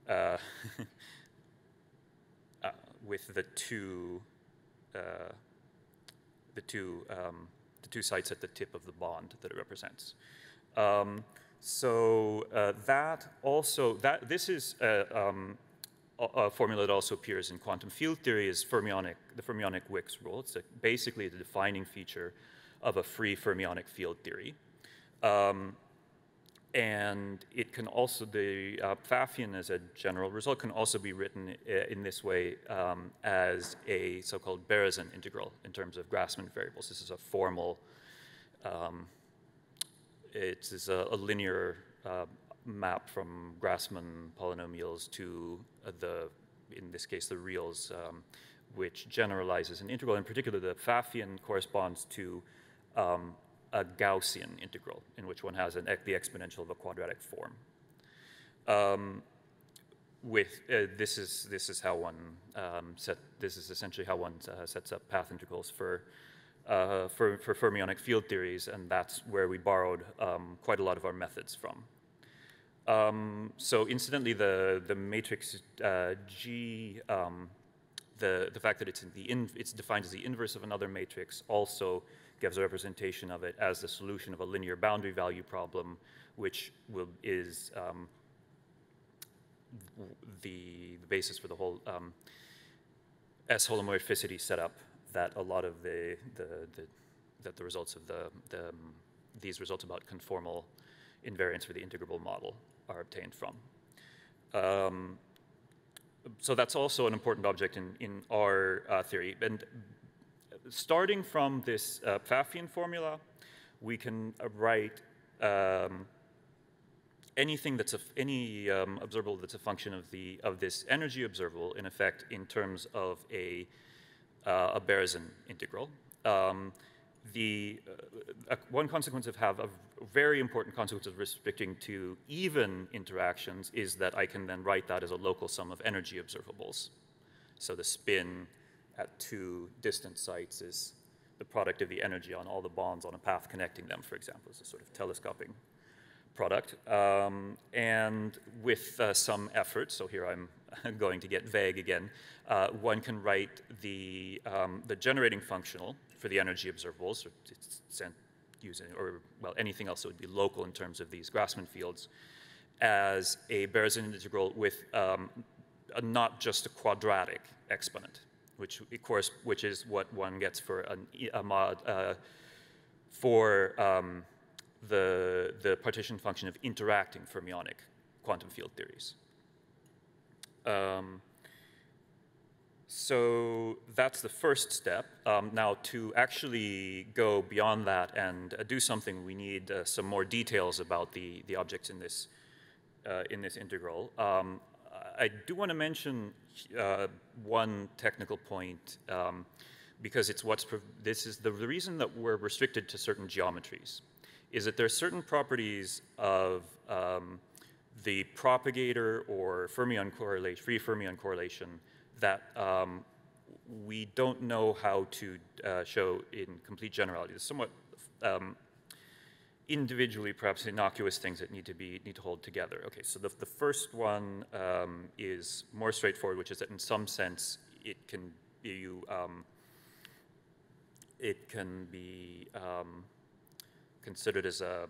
uh, uh, with the two uh, the two um, the two sites at the tip of the bond that it represents. Um, so uh, that also that this is uh, um, a, formula that also appears in quantum field theory is fermionic the fermionic Wick's rule. It's a, basically the defining feature of a free fermionic field theory. Um, and it can also, the uh, Pfaffian as a general result can also be written uh, in this way um, as a so-called Berezin integral in terms of Grassmann variables. This is a formal, um, it's a, a linear uh, map from Grassmann polynomials to uh, the, in this case, the reals, um, which generalizes an integral. In particular, the Pfaffian corresponds to um, a Gaussian integral in which one has an, the exponential of a quadratic form. Um, with uh, this is this is how one um, set this is essentially how one uh, sets up path integrals for, uh, for for fermionic field theories, and that's where we borrowed um, quite a lot of our methods from. Um, so incidentally, the the matrix uh, G, um, the the fact that it's in it's defined as the inverse of another matrix also gives a representation of it as the solution of a linear boundary value problem, which will, is um, the, the, basis for the whole um, S holomorphicity setup that a lot of the, the, the that the results of the, the um, these results about conformal invariance for the integrable model are obtained from. Um, so that's also an important object in, in our uh, theory. And starting from this uh, Pfaffian formula, we can uh, write um, anything that's a, any um, observable that's a function of the of this energy observable in effect in terms of a a Berezin integral. Um, the uh, one consequence of have a very important consequence of restricting to even interactions is that I can then write that as a local sum of energy observables. So the spin at two distant sites is the product of the energy on all the bonds on a path connecting them, for example, is a sort of telescoping product. Um, and with uh, some effort, so here I'm going to get vague again, uh, one can write the, um, the generating functional for the energy observables, or sent using, or well, anything else that would be local in terms of these Grassmann fields, as a Berezin integral with um, a, not just a quadratic exponent which of course, which is what one gets for an, a mod uh, for um, the the partition function of interacting fermionic quantum field theories. Um, so that's the first step. Um, now, to actually go beyond that and uh, do something, we need uh, some more details about the, the objects in this, uh, in this integral. Um, I do want to mention uh, one technical point um, because it's what's this is the, reason that we're restricted to certain geometries is that there are certain properties of um, the propagator or fermion correlation, free fermion correlation that um, we don't know how to uh, show in complete generality. It's somewhat um, individually perhaps innocuous things that need to be need to hold together. Okay, so the, the first one um, is more straightforward, which is that in some sense it can be um, it can be um, considered as a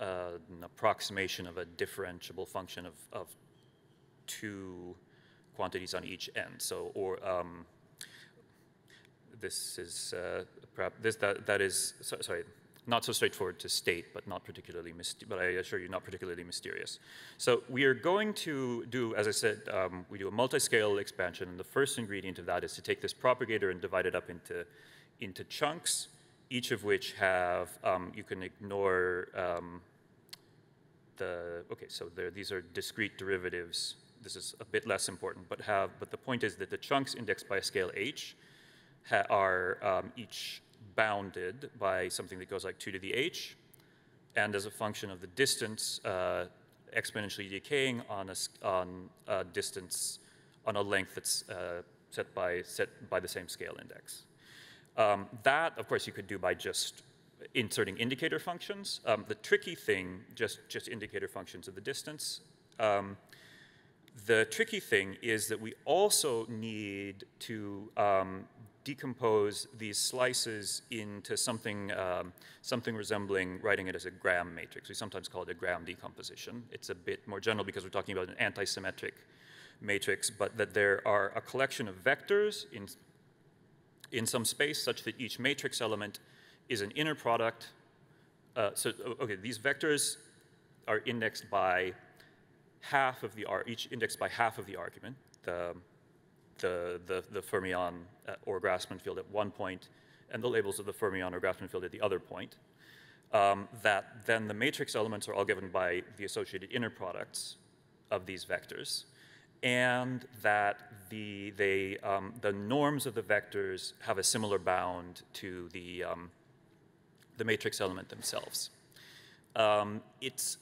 uh, an approximation of a differentiable function of, of two quantities on each end. So, or um, this is uh, perhaps this that that is so, sorry not so straightforward to state, but not particularly, but I assure you, not particularly mysterious. So we are going to do, as I said, um, we do a multi-scale expansion, and the first ingredient of that is to take this propagator and divide it up into, into chunks, each of which have, um, you can ignore um, the, okay, so there, these are discrete derivatives. This is a bit less important, but have, but the point is that the chunks indexed by a scale h are um, each bounded by something that goes like 2 to the h, and as a function of the distance, uh, exponentially decaying on a, on a distance, on a length that's uh, set, by, set by the same scale index. Um, that, of course, you could do by just inserting indicator functions. Um, the tricky thing, just, just indicator functions of the distance. Um, the tricky thing is that we also need to um, decompose these slices into something, um, something resembling writing it as a gram matrix. We sometimes call it a gram decomposition. It's a bit more general because we're talking about an antisymmetric matrix, but that there are a collection of vectors in, in some space such that each matrix element is an inner product. Uh, so, okay, these vectors are indexed by half of the, R, each indexed by half of the argument, the, the, the, the fermion uh, or Grassmann field at one point, and the labels of the fermion or Grassmann field at the other point. Um, that then the matrix elements are all given by the associated inner products of these vectors, and that the, they, um, the norms of the vectors have a similar bound to the, um, the matrix element themselves. Um, it's,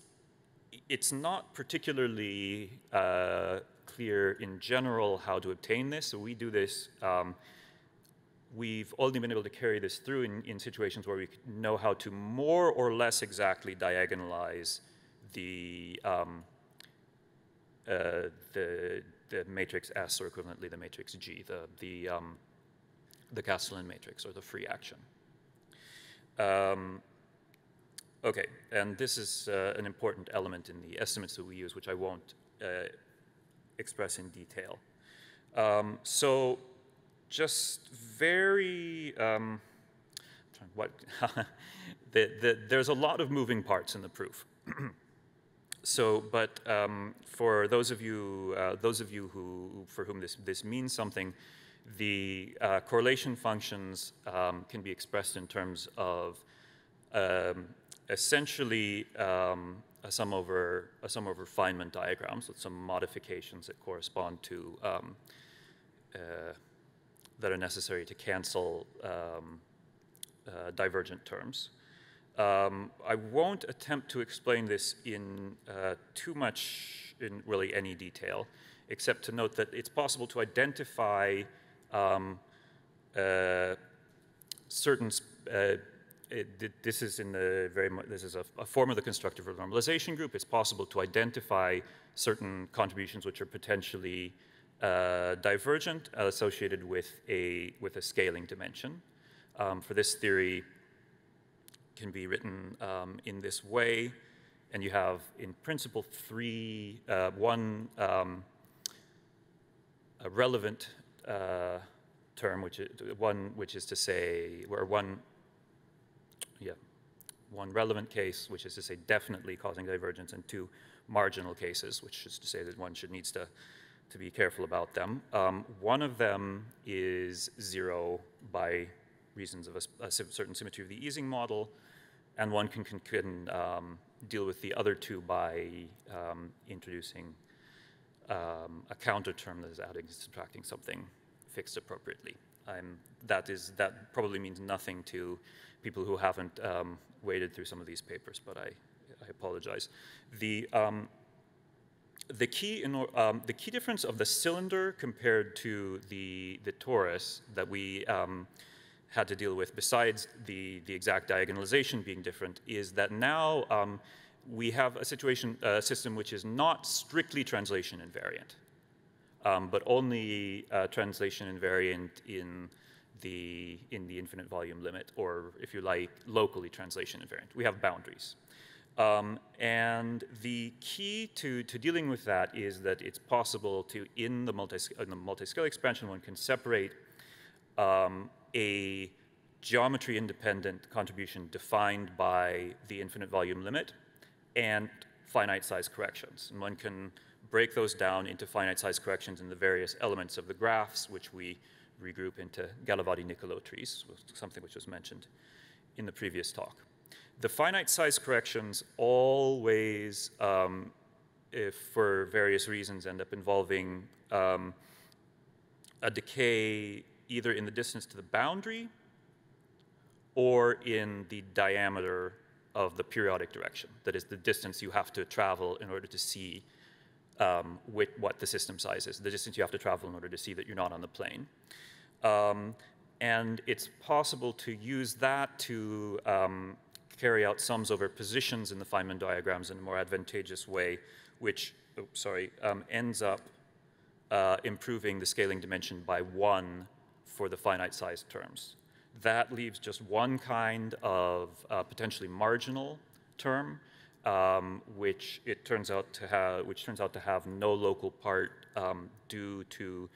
it's not particularly uh, clear in general how to obtain this, so we do this um, we've only been able to carry this through in, in, situations where we know how to more or less exactly diagonalize the, um, uh, the, the, matrix S, or equivalently the matrix G, the, the, um, the Kasteleyn matrix, or the free action. Um, okay, and this is uh, an important element in the estimates that we use, which I won't uh, express in detail. Um, so just very, um, what, the, the, there's a lot of moving parts in the proof. so, but um, for those of you, uh, those of you who, for whom this, this means something, the uh, correlation functions um, can be expressed in terms of um, essentially um, a sum over a sum over Feynman diagrams with some modifications that correspond to um, uh, that are necessary to cancel um, uh, divergent terms. Um, I won't attempt to explain this in uh, too much, in really any detail, except to note that it's possible to identify um, uh, certain, uh, it, this is in the very, this is a, a, form of the constructive normalization group. It's possible to identify certain contributions which are potentially uh, divergent associated with a, with a scaling dimension. Um, for this theory can be written um, in this way, and you have in principle three, uh, one um, relevant uh, term, which is one which is to say, where one, yeah, one relevant case, which is to say definitely causing divergence, and two marginal cases, which is to say that one should needs to to be careful about them. Um, one of them is zero by reasons of a, a, certain symmetry of the Ising model, and one can, can, can um, deal with the other two by um, introducing um, a counter term that is adding subtracting something fixed appropriately. that, is, that probably means nothing to people who haven't um, waded through some of these papers, but I, I apologize. The, um, the key, in, um, the key difference of the cylinder compared to the, the torus that we um, had to deal with, besides the, the exact diagonalization being different, is that now um, we have a situation, a system which is not strictly translation invariant um, but only uh, translation invariant in the, in the infinite volume limit, or if you like, locally translation invariant. We have boundaries. Um, and the key to, to dealing with that is that it's possible to, in the, multi, multi-scale expansion, one can separate um, a geometry independent contribution defined by the infinite volume limit and finite size corrections. And one can break those down into finite size corrections in the various elements of the graphs, which we regroup into Gallavotti-Nicolò trees, something which was mentioned in the previous talk. The finite size corrections always, um, if for various reasons, end up involving um, a decay either in the distance to the boundary or in the diameter of the periodic direction. That is the distance you have to travel in order to see um, with what the system size is, the distance you have to travel in order to see that you're not on the plane. Um, and it's possible to use that to um, carry out sums over positions in the Feynman diagrams in a more advantageous way, which, oh, sorry, um, ends up uh, improving the scaling dimension by one for the finite sized terms. That leaves just one kind of uh, potentially marginal term, um, which it turns out to have, which turns out to have no local part um, due to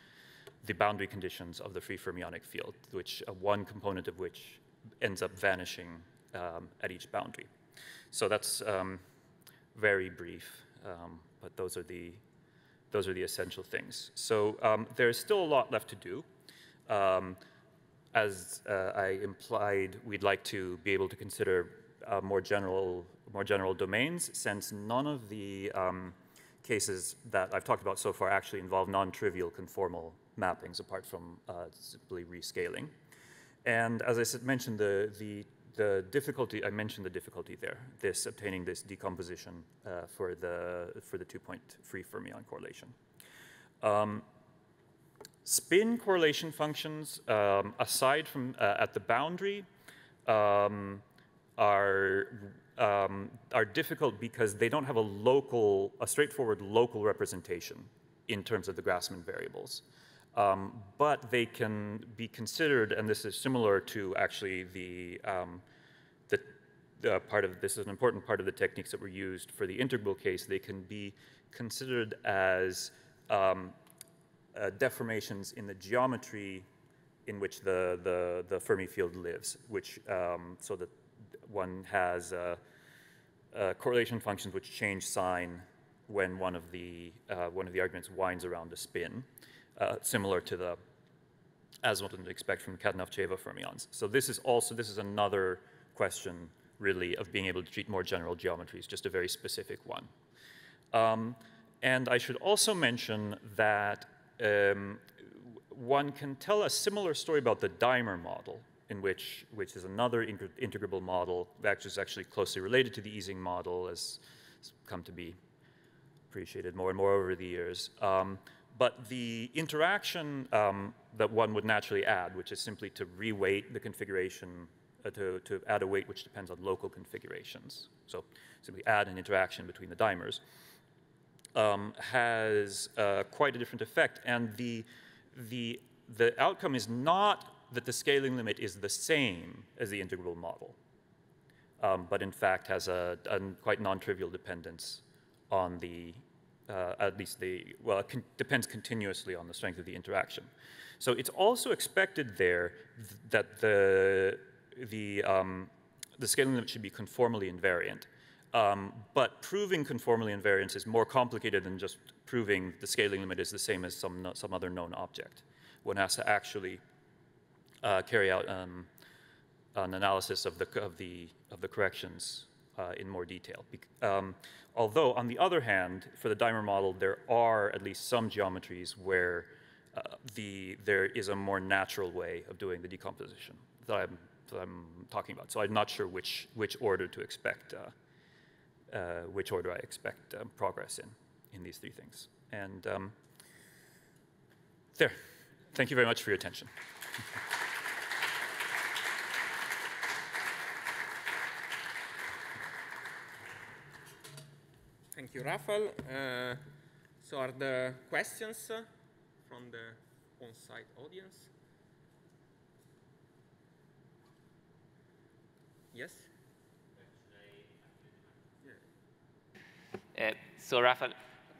the boundary conditions of the free fermionic field, which uh, one component of which ends up vanishing um, at each boundary. So that's um, very brief, um, but those are the those are the essential things. So um, there's still a lot left to do. Um, as uh, I implied, we'd like to be able to consider uh, more general more general domains, since none of the um, cases that I've talked about so far actually involve non-trivial conformal mappings, apart from uh, simply rescaling. And as I said, mentioned, the, the, the difficulty, I mentioned the difficulty there, this obtaining this decomposition uh, for the, for the two-point free fermion correlation. Um, spin correlation functions, um, aside from uh, at the boundary, um, are um, are difficult because they don't have a local, a straightforward local representation in terms of the Grassmann variables. Um, but they can be considered, and this is similar to actually the, um, the, the, part of, this is an important part of the techniques that were used for the integral case, they can be considered as um, uh, deformations in the geometry in which the, the, the Fermi field lives, which, um, so that one has uh, uh, correlation functions which change sign when one of the, uh, one of the arguments winds around a spin, uh, similar to the, as one would expect from Kadanoff-Ceva fermions. So this is also, this is another question really of being able to treat more general geometries, just a very specific one. Um, and I should also mention that um, one can tell a similar story about the dimer model, in which, which is another integrable model that is actually closely related to the Ising model, as come to be appreciated more and more over the years. Um, but the interaction um, that one would naturally add, which is simply to reweight the configuration, uh, to, to add a weight which depends on local configurations. So simply add an interaction between the dimers, um, has uh, quite a different effect. And the, the, the outcome is not that the scaling limit is the same as the integrable model, um, but in fact has a, a quite non-trivial dependence on the, uh, at least the, well, it con depends continuously on the strength of the interaction. So it's also expected there th that the, the, um, the scaling limit should be conformally invariant. Um, but proving conformally invariance is more complicated than just proving the scaling limit is the same as some, some other known object. One has to actually uh, carry out um, an analysis of the, of the, of the corrections uh, in more detail. Um, although, on the other hand, for the dimer model, there are at least some geometries where uh, the, there is a more natural way of doing the decomposition that I'm, that I'm talking about. So I'm not sure which, which order to expect, uh, which order I expect um, progress in, in these three things. And um, there. Thank you very much for your attention. Thank you, Rafael. Uh, so are there questions from the on-site audience? Yes? So, Rafael,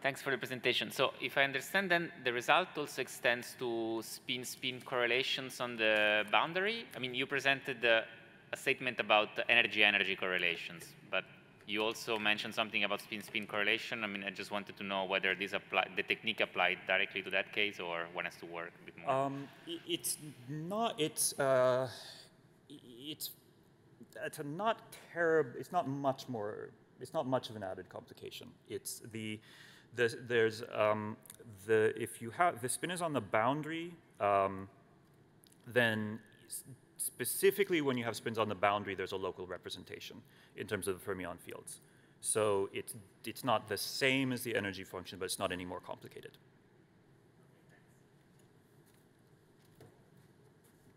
thanks for the presentation. So, if I understand, then the result also extends to spin-spin correlations on the boundary. I mean, you presented uh, a statement about energy-energy correlations, but you also mentioned something about spin-spin correlation. I mean, I just wanted to know whether this apply, the technique applied directly to that case or one has to work a bit more. Um, it's not. It's uh, it's it's not terrible. It's not much more. It's not much of an added complication. It's the, the there's um, the if you have the spin is on the boundary, um, then specifically when you have spins on the boundary, there's a local representation in terms of the fermion fields. So it's, it's not the same as the energy function, but it's not any more complicated.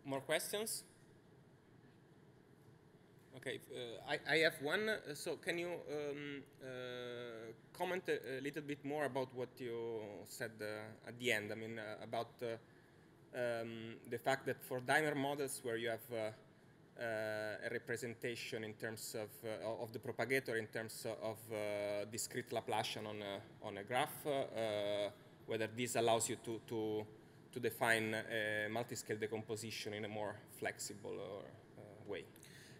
more questions? Okay, uh, I, I have one. Uh, so can you um, uh, comment a, a, little bit more about what you said uh, at the end? I mean, uh, about uh, um, the fact that for dimer models where you have a representation in terms of, of the propagator in terms of discrete Laplacian on a, on a graph, whether this allows you to, to, to define multi-scale decomposition in a more flexible way.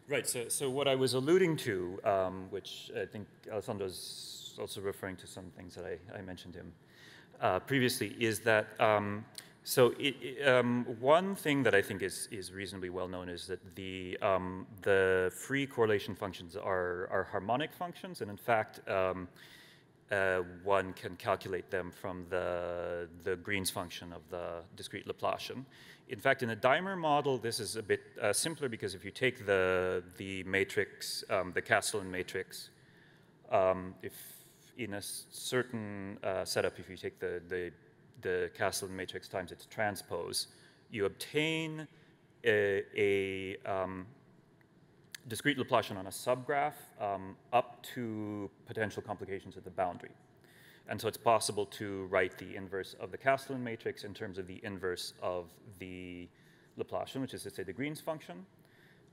Right, so, so what I was alluding to, um, which I think Alessandro's also referring to some things that I, I mentioned him uh, previously, is that, um, so it, um, one thing that I think is, is reasonably well known is that the, um, the free correlation functions are, are harmonic functions, and in fact, um, uh, one can calculate them from the, the Green's function of the discrete Laplacian. In fact, in a dimer model, this is a bit uh, simpler because if you take the, the matrix, um, the Kasteleyn matrix, um, if in a certain uh, setup, if you take the, the, the Kasteleyn matrix times its transpose, you obtain a, a um, discrete Laplacian on a subgraph um, up to potential complications at the boundary. And so it's possible to write the inverse of the Kasteleyn matrix in terms of the inverse of the Laplacian, which is to say the Green's function.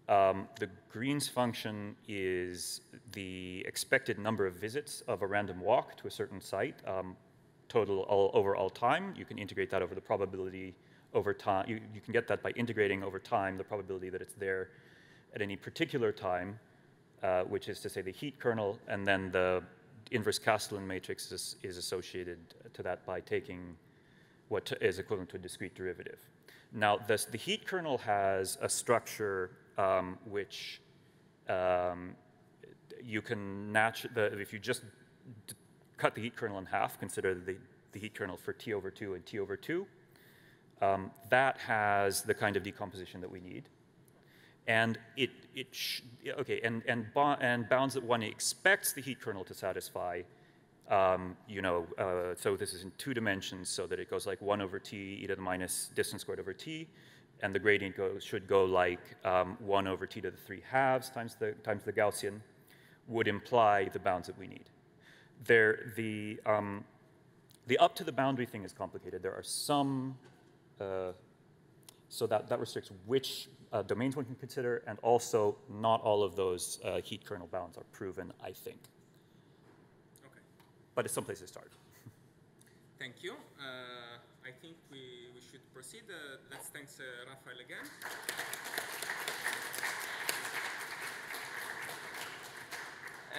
Um, the Green's function is the expected number of visits of a random walk to a certain site, um, total all, over all time. You can integrate that over the probability over time. You, you can get that by integrating over time the probability that it's there at any particular time, uh, which is to say the heat kernel, and then the inverse Kasteleyn matrix is, is associated to that by taking what is equivalent to a discrete derivative. Now, this, the heat kernel has a structure um, which um, you can naturally, if you just cut the heat kernel in half, consider the, the heat kernel for T over 2 and T over 2, um, that has the kind of decomposition that we need and it, it okay, and, and, and bounds that one expects the heat kernel to satisfy, um, you know, uh, so this is in two dimensions so that it goes like 1 over t e to the minus distance squared over t, and the gradient goes, should go like um, 1 over t to the 3 halves times the, times the Gaussian, would imply the bounds that we need. There, the, um, the up to the boundary thing is complicated. There are some, uh, so that, that restricts which uh, domains one can consider, and also not all of those uh, heat kernel bounds are proven, I think. Okay. But it's someplace to start. Thank you. Uh, I think we, we should proceed. Uh, let's thank uh, Rafael again.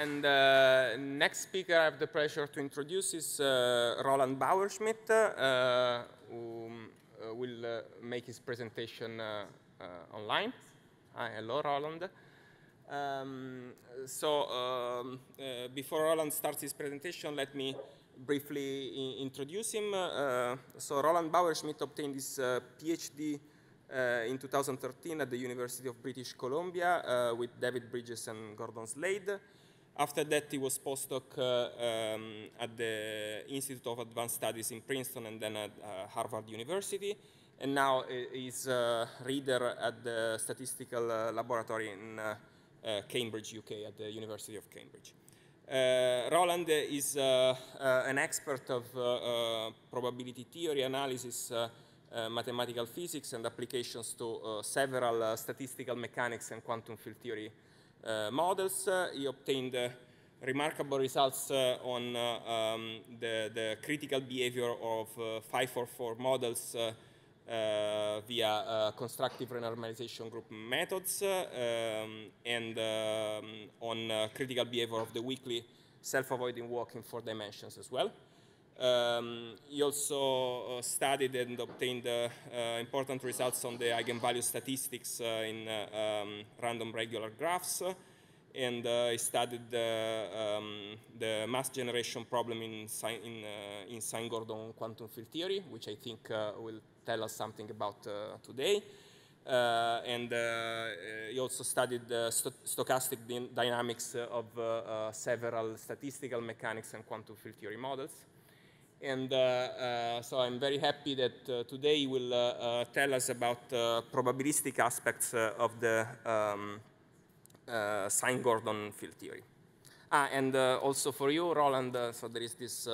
And uh, next speaker I have the pleasure to introduce is uh, Roland Bauerschmidt, uh, who will make his presentation uh, online. Hi, hello, Roland. Um, so um, uh, before Roland starts his presentation, let me briefly introduce him. Uh, so Roland Bauerschmidt obtained his PhD in 2013 at the University of British Columbia with David Brydges and Gordon Slade. After that, he was postdoc uh, um, at the Institute of Advanced Studies in Princeton and then at uh, Harvard University and now is a reader at the statistical uh, laboratory in uh, uh, Cambridge, UK, at the University of Cambridge. Roland is an expert of probability theory analysis, mathematical physics, and applications to several statistical mechanics and quantum field theory models. he obtained remarkable results uh, on uh, um, the, the, critical behavior of uh, 544 models uh, via uh, constructive renormalization group methods um, and um, on critical behavior of the weakly self-avoiding walk in four dimensions as well. Um, he also uh, studied and obtained uh, uh, important results on the eigenvalue statistics in um, random regular graphs. And he studied um, the mass generation problem in, in, in sine-Gordon quantum field theory, which I think will tell us something about uh, today. Uh, and uh, he also studied the st stochastic dynamics of several statistical mechanics and quantum field theory models. And uh, uh, so I'm very happy that uh, today you will tell us about probabilistic aspects of the um, Sine-Gordon field theory. Ah, and also for you, Roland, so there is this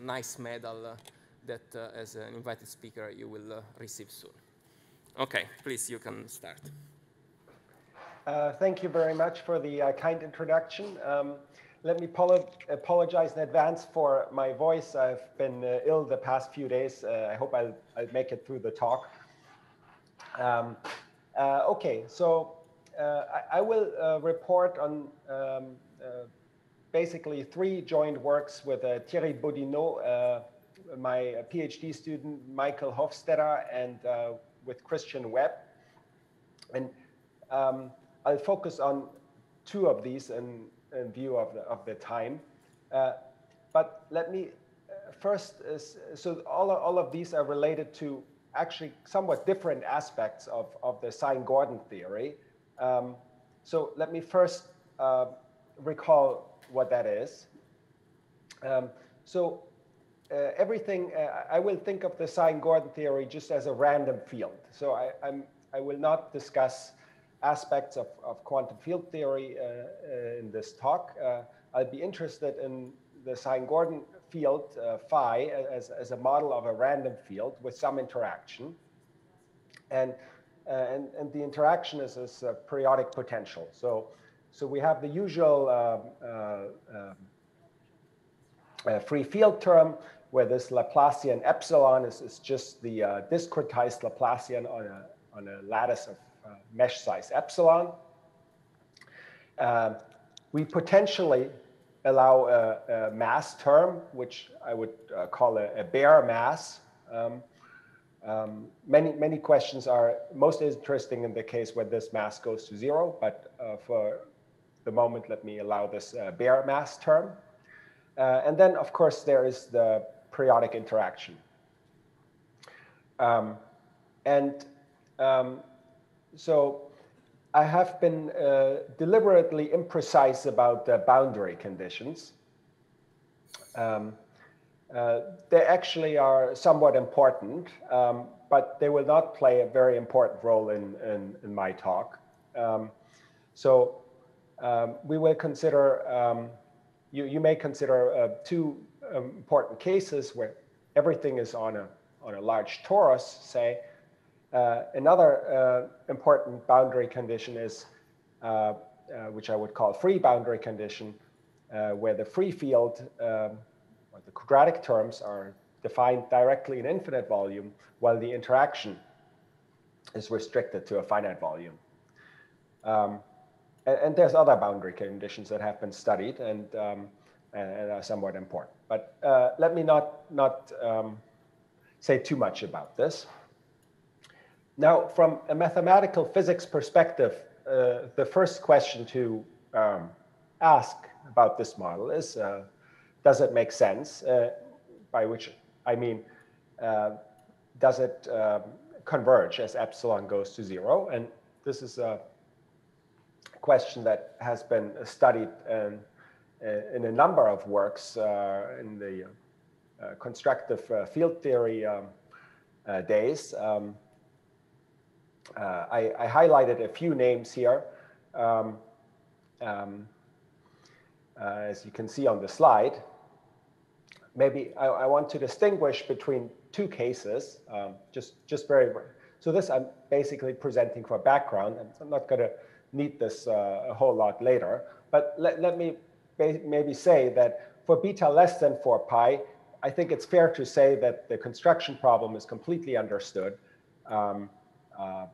nice medal that as an invited speaker you will receive soon. Okay, please, you can start. Uh, thank you very much for the uh, kind introduction. Um, let me apologize in advance for my voice. I've been uh, ill the past few days. Uh, I hope I'll, I'll, make it through the talk. Um, uh, okay, so uh, I, I, will uh, report on um, uh, basically three joint works with Thierry Bodineau, my PhD student Michael Hofstetter, and with Christian Webb. And um, I'll focus on two of these and in view of the, of the time. Uh, but let me uh, first, uh, so all, all of these are related to actually somewhat different aspects of, of the Sine-Gordon theory. Um, so let me first uh, recall what that is. Um, so uh, everything, uh, I will think of the Sine-Gordon theory just as a random field. So I, I'm, I will not discuss aspects of, of quantum field theory uh, uh, in this talk. Uh, I'll be interested in the Sine-Gordon field phi as, as a model of a random field with some interaction. And, and, and the interaction is this periodic potential. So, so we have the usual um, free field term where this Laplacian epsilon is, is just the uh, discretized Laplacian on a, on a lattice of uh, mesh size epsilon. Uh, we potentially allow a, a, mass term, which I would uh, call a, a, bare mass. Um, um, many, many questions are most interesting in the case where this mass goes to zero, but uh, for the moment, let me allow this uh, bare mass term. Uh, and then, of course, there is the periodic interaction. Um, and um, so I have been uh, deliberately imprecise about the boundary conditions. Um, uh, they actually are somewhat important, um, but they will not play a very important role in, in, in my talk. Um, so um, we will consider, you, you may consider uh, two important cases where everything is on a, on a large torus, say, uh, another uh, important boundary condition is, uh, which I would call free boundary condition, where the free field, um, or the quadratic terms are defined directly in infinite volume, while the interaction is restricted to a finite volume. Um, and, and, there's other boundary conditions that have been studied and, um, and are somewhat important. But uh, let me not, not um, say too much about this. Now, from a mathematical physics perspective, uh, the first question to um, ask about this model is, uh, does it make sense? Uh, by which I mean, uh, does it um, converge as epsilon goes to zero? And this is a question that has been studied in, in a number of works uh, in the uh, constructive field theory um, days. Um, uh, I, I, highlighted a few names here. Um, um, uh, as you can see on the slide, maybe I, I want to distinguish between two cases, um, just, just very, so this I'm basically presenting for background, and I'm not gonna need this uh, a whole lot later, but let, let me maybe say that for beta less than 4 pi, I think it's fair to say that the construction problem is completely understood. Um, uh,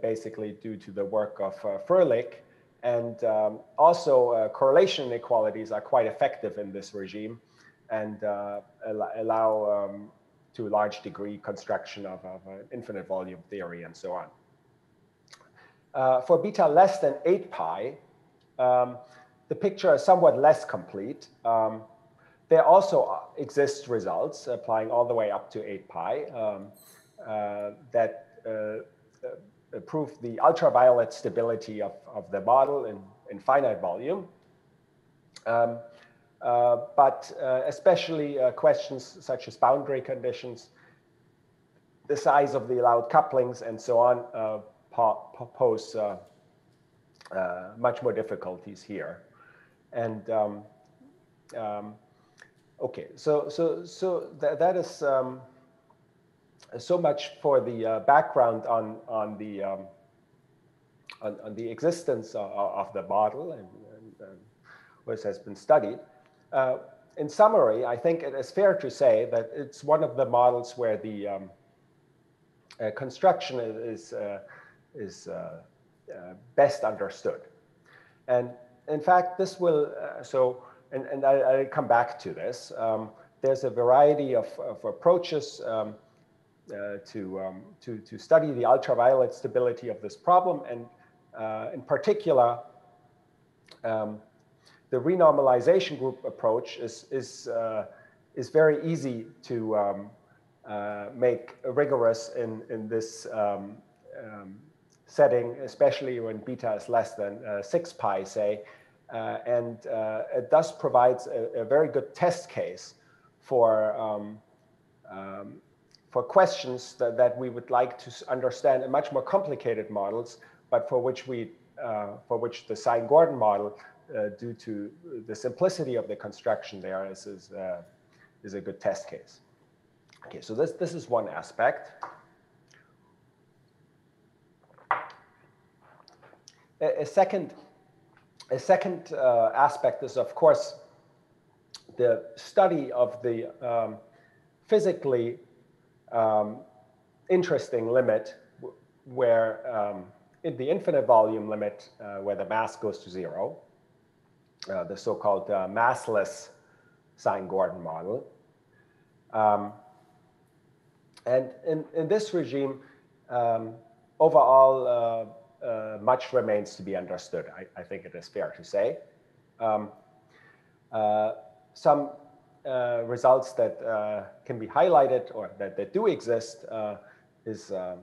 basically due to the work of uh. And um, also uh, correlation inequalities are quite effective in this regime and allow um, to a large degree construction of, of an infinite volume theory and so on. Uh, for beta less than 8 pi, um, the picture is somewhat less complete. Um, there also exist results applying all the way up to 8 pi um, uh, that uh, uh, prove the ultraviolet stability of, of the model in, in finite volume. Um, uh, but uh, especially questions such as boundary conditions, the size of the allowed couplings, and so on, pose much more difficulties here. And um, um, okay, so so so th that is um, so much for the uh, background on on the um, on, on, the existence of, of the model and, and, and, what has been studied. Uh, in summary, I think it is fair to say that it's one of the models where the um, uh, construction is uh, is uh, uh, best understood, and in fact, this will so. And, and I, come back to this. Um, there's a variety of, of approaches um, uh, to, um, to, to study the ultraviolet stability of this problem. And uh, in particular, um, the renormalization group approach is, is, uh, is very easy to um, uh, make rigorous in, in this um, setting, especially when beta is less than uh, 6 pi, say. and it thus provides a, a, very good test case for um, um, for questions that, that we would like to understand in much more complicated models, but for which we, uh, for which the Sine-Gordon model, uh, due to the simplicity of the construction there, is, is, uh, is a good test case. Okay, so this, this is one aspect. A, second, a second uh, aspect is, of course, the study of the um, physically um, interesting limit where um, in the infinite volume limit, uh, where the mass goes to zero, uh, the so-called uh, massless Sine-Gordon model. Um, and in, in this regime, um, overall, uh, much remains to be understood, I, I, think it is fair to say. Um, uh, some uh, results that uh, can be highlighted or that, that do exist uh, is um,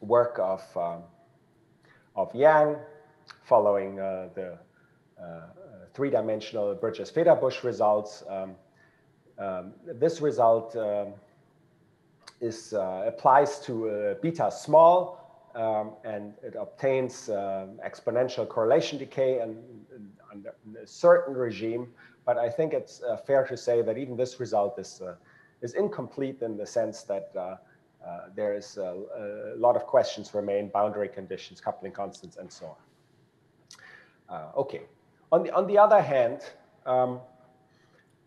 work of, um, of Yang following uh, the three-dimensional Brydges-Federbush results. Um, um, this result is applies to beta small um, and it obtains exponential correlation decay and, and under a certain regime but I think it's uh, fair to say that even this result is, uh, is incomplete in the sense that uh, uh there is a, a, lot of questions remain, boundary conditions, coupling constants, and so on. Uh, okay. On the, on the other hand, um,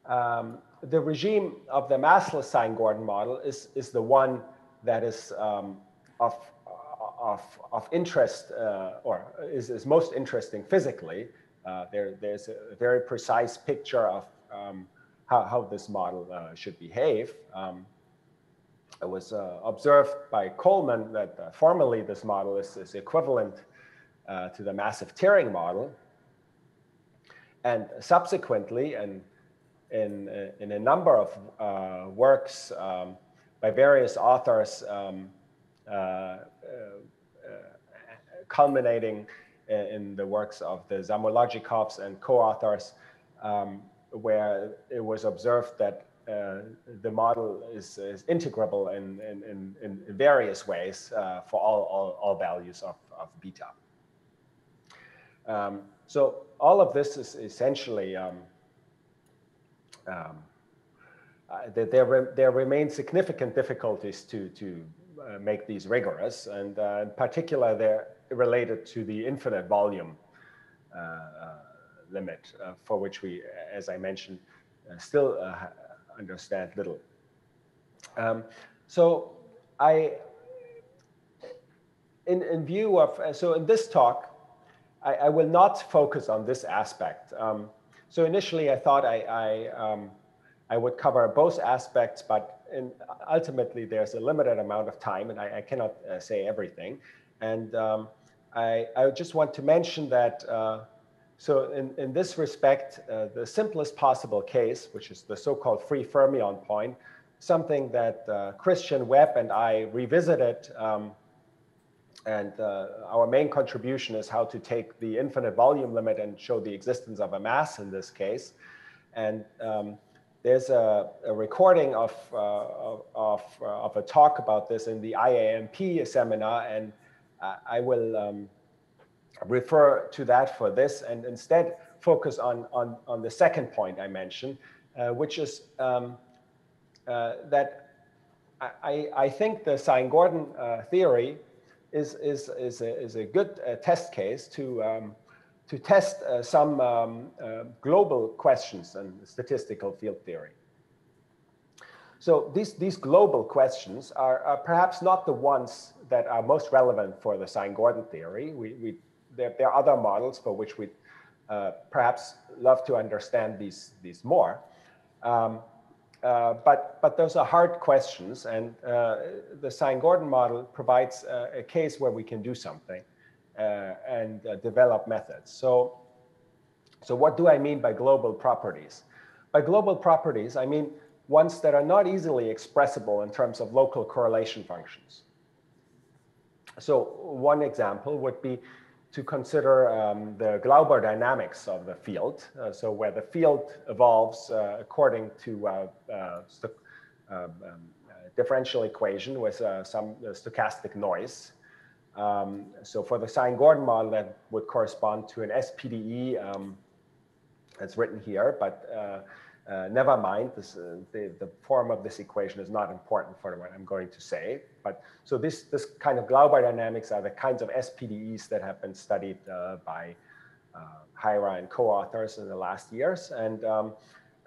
um, the regime of the massless Sine-Gordon model is, is the one that is um, of, of, of interest uh, or is, is most interesting physically uh, there, there's a very precise picture of um, how, how this model uh, should behave. Um, it was uh, observed by Coleman that uh, formally this model is, is equivalent uh, to the massive Thirring model. And subsequently, and in, in a number of works um, by various authors, um, culminating in the works of the Zamolodchikovs and co-authors, um, where it was observed that uh, the model is, is integrable in, in, in, in, various ways uh, for all, all, all, values of, of beta. Um, so all of this is essentially um, um, uh, there, re there remain significant difficulties to, to make these rigorous, and uh, in particular, they're related to the infinite volume uh, uh, limit, uh, for which we, as I mentioned, still understand little. Um, so I, in, in view of, so in this talk, I, I will not focus on this aspect. Um, so initially I thought I, I, um, I would cover both aspects, but in, ultimately there's a limited amount of time and I, I cannot uh, say everything. And um, I, I just want to mention that, uh, so in, in this respect, uh, the simplest possible case, which is the so-called free fermion point, something that uh, Christian Webb and I revisited, um, and uh, our main contribution is how to take the infinite volume limit and show the existence of a mass in this case. And um, there's a, a, recording of, uh, of, uh, of a talk about this in the IAMP seminar, and I will um, refer to that for this and instead focus on, on, on the second point I mentioned, uh, which is um, uh, that I, I think the Sine-Gordon uh, theory is, is, is, a, is a good uh, test case to, um, to test uh, some um, uh, global questions in statistical field theory. So these, these global questions are, are, perhaps not the ones that are most relevant for the Sine-Gordon theory. We, we, there, there, are other models for which we uh, perhaps love to understand these, these more. Um, uh, but, but those are hard questions, and uh, the Sine-Gordon model provides uh, a case where we can do something and uh, develop methods. So, so what do I mean by global properties? By global properties, I mean ones that are not easily expressible in terms of local correlation functions. So one example would be to consider um, the Glauber dynamics of the field. Uh, so where the field evolves uh, according to uh, uh um, um, differential equation with uh, some uh, stochastic noise. Um, so for the Sine-Gordon model, that would correspond to an SPDE um, that's written here, but uh, never mind, this, uh, the, the form of this equation is not important for what I'm going to say. But so this, this kind of Glauber dynamics are the kinds of SPDEs that have been studied uh, by uh, Hairer and co-authors in the last years. And um,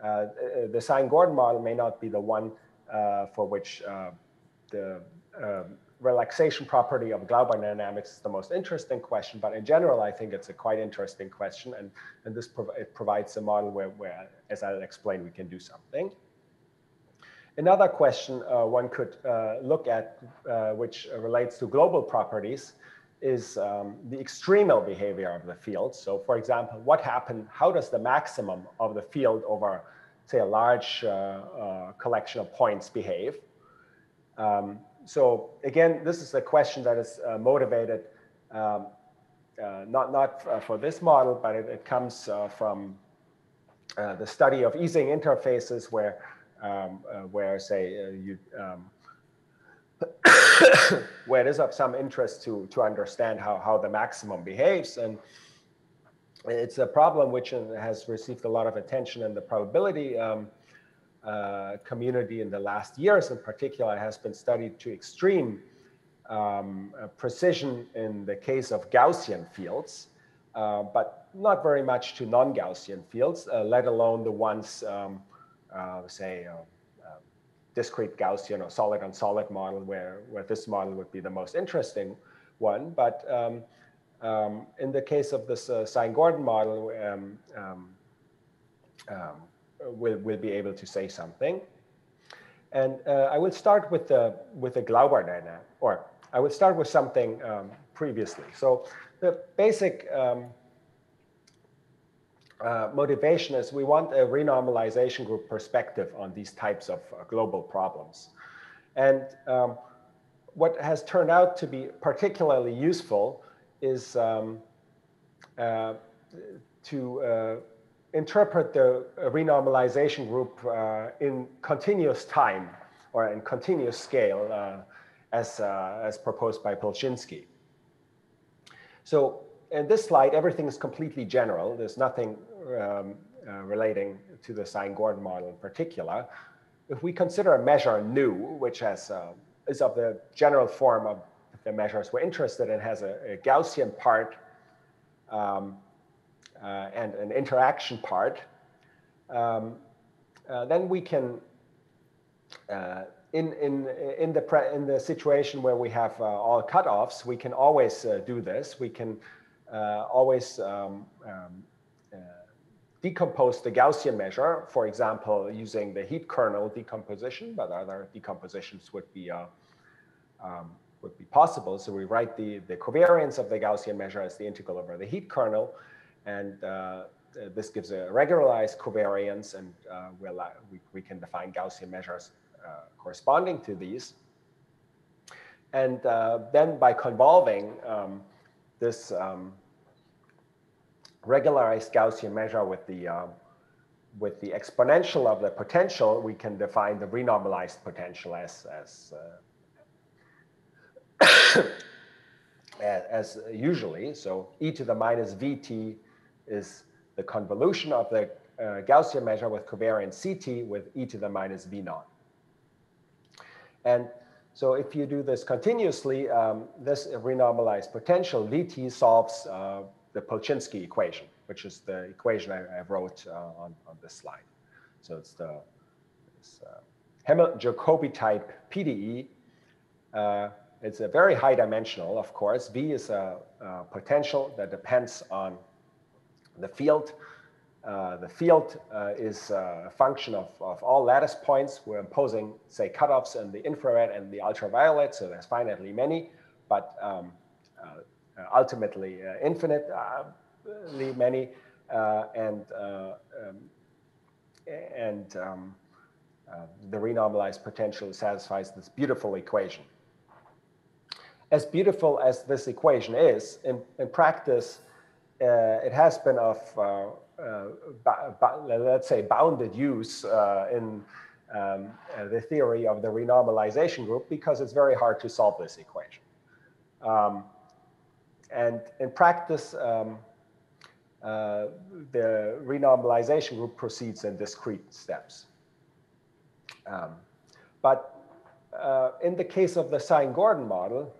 uh, the Sine-Gordon model may not be the one uh, for which the um, relaxation property of Glauber dynamics is the most interesting question, but in general, I think it's a quite interesting question, and, and this prov it provides a model where, where, as I'll explain, we can do something. Another question uh, one could uh, look at, uh, which relates to global properties, is um, the extremal behavior of the field. So for example, what happened, how does the maximum of the field over, say, a large uh, uh, collection of points behave? Um, so again, this is a question that is uh, motivated um, uh, not, not uh, for this model, but it, it comes uh, from uh, the study of Ising interfaces where, um, where say, you, um, where it is of some interest to, to understand how, how the maximum behaves. And it's a problem which has received a lot of attention in the probability um, uh, community in the last years in particular has been studied to extreme um, uh, precision in the case of Gaussian fields, uh, but not very much to non-Gaussian fields, uh, let alone the ones, um, uh, say, discrete Gaussian or solid on solid model where, where this model would be the most interesting one. But um, um, in the case of this Sine-Gordon model, um, um will, will be able to say something. And uh, I will start with the, with the Glauber or I will start with something um, previously. So the basic um, uh, motivation is we want a renormalization group perspective on these types of uh, global problems. And um, what has turned out to be particularly useful is um, uh, to uh, interpret the renormalization group uh, in continuous time or in continuous scale uh, as, uh, as proposed by Polchinski. So in this slide, everything is completely general. There's nothing um, uh, relating to the Sine-Gordon model in particular. If we consider a measure nu, which has, uh, is of the general form of the measures we're interested in, has a, a Gaussian part um, uh, and an interaction part, um, uh, then we can, uh, in, in, in, the in the situation where we have all cutoffs, we can always do this. We can always um, um, decompose the Gaussian measure, for example, using the heat kernel decomposition, but other decompositions would be uh, um, would be possible. So we write the, the covariance of the Gaussian measure as the integral over the heat kernel. And uh, this gives a regularized covariance, and uh, uh, we, we can define Gaussian measures corresponding to these. And then by convolving um, this um, regularized Gaussian measure with the with the exponential of the potential, we can define the renormalized potential as, as, uh, as usually. So e to the minus vt is the convolution of the uh, Gaussian measure with covariance ct with e to the minus v naught. And so if you do this continuously, um, this renormalized potential Vt solves uh, the Polchinski equation, which is the equation I, I wrote uh, on, on this slide. So it's the this, uh, Hamilton-Jacobi type PDE. Uh, it's a very high dimensional, of course. V is a, a potential that depends on the field uh, the field uh, is a function of, of all lattice points. We're imposing, say, cutoffs in the infrared and the ultraviolet, so there's finitely many, but um, uh, ultimately uh, infinitely many, uh, and um, and um, the renormalized potential satisfies this beautiful equation. As beautiful as this equation is, in, in practice, it has been of uh, let's say, bounded use uh, in um, uh, the theory of the renormalization group because it's very hard to solve this equation. Um, and in practice, um, uh, the renormalization group proceeds in discrete steps. Um, but uh, in the case of the Sine-Gordon model,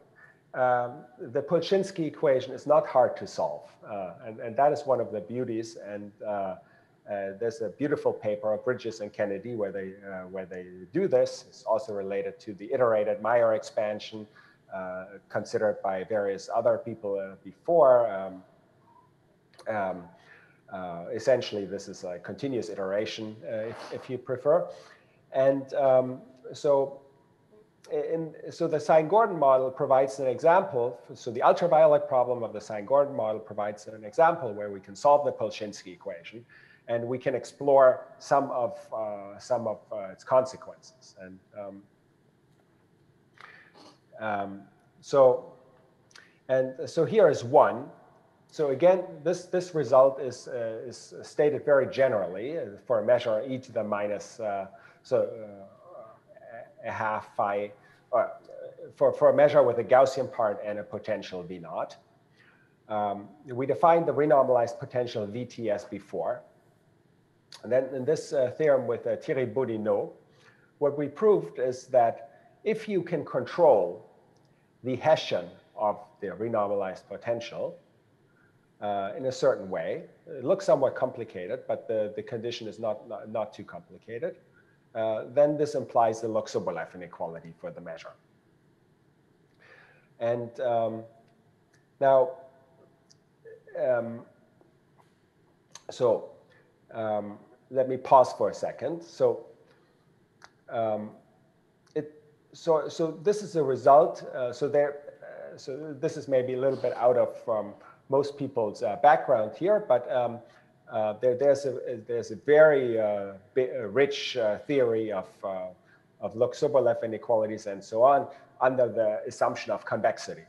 um, the Polchinski equation is not hard to solve, uh, and, and that is one of the beauties. And uh, uh, there's a beautiful paper of Brydges and Kennedy where they uh, where they do this. It's also related to the iterated Mayer expansion, uh, considered by various other people uh, before. Um, um, essentially, this is a continuous iteration, if, if, you prefer. And um, so in, so the Sine-Gordon model provides an example. So the ultraviolet problem of the Sine-Gordon model provides an example where we can solve the Polchinski equation, and we can explore some of uh, some of uh, its consequences. And um, um, so, and so here is one. So again, this this result is uh, is stated very generally for a measure e to the minus uh, so uh, a half phi, for, for a measure with a Gaussian part and a potential V naught. Um, we defined the renormalized potential Vt as before. And then in this uh, theorem with uh, Thierry Bodineau, what we proved is that if you can control the Hessian of the renormalized potential uh, in a certain way, it looks somewhat complicated, but the, the condition is not, not, not too complicated uh, then this implies the Log-Sobolev inequality for the measure. And um, now, um, so um, let me pause for a second. So, um, it, so, so this is a result. Uh, so there, uh, so this is maybe a little bit out of um, most people's uh, background here, but um, uh, there, there's, a, there's a very uh, rich uh, theory of, uh, of Log-Sobolev inequalities and so on under the assumption of convexity.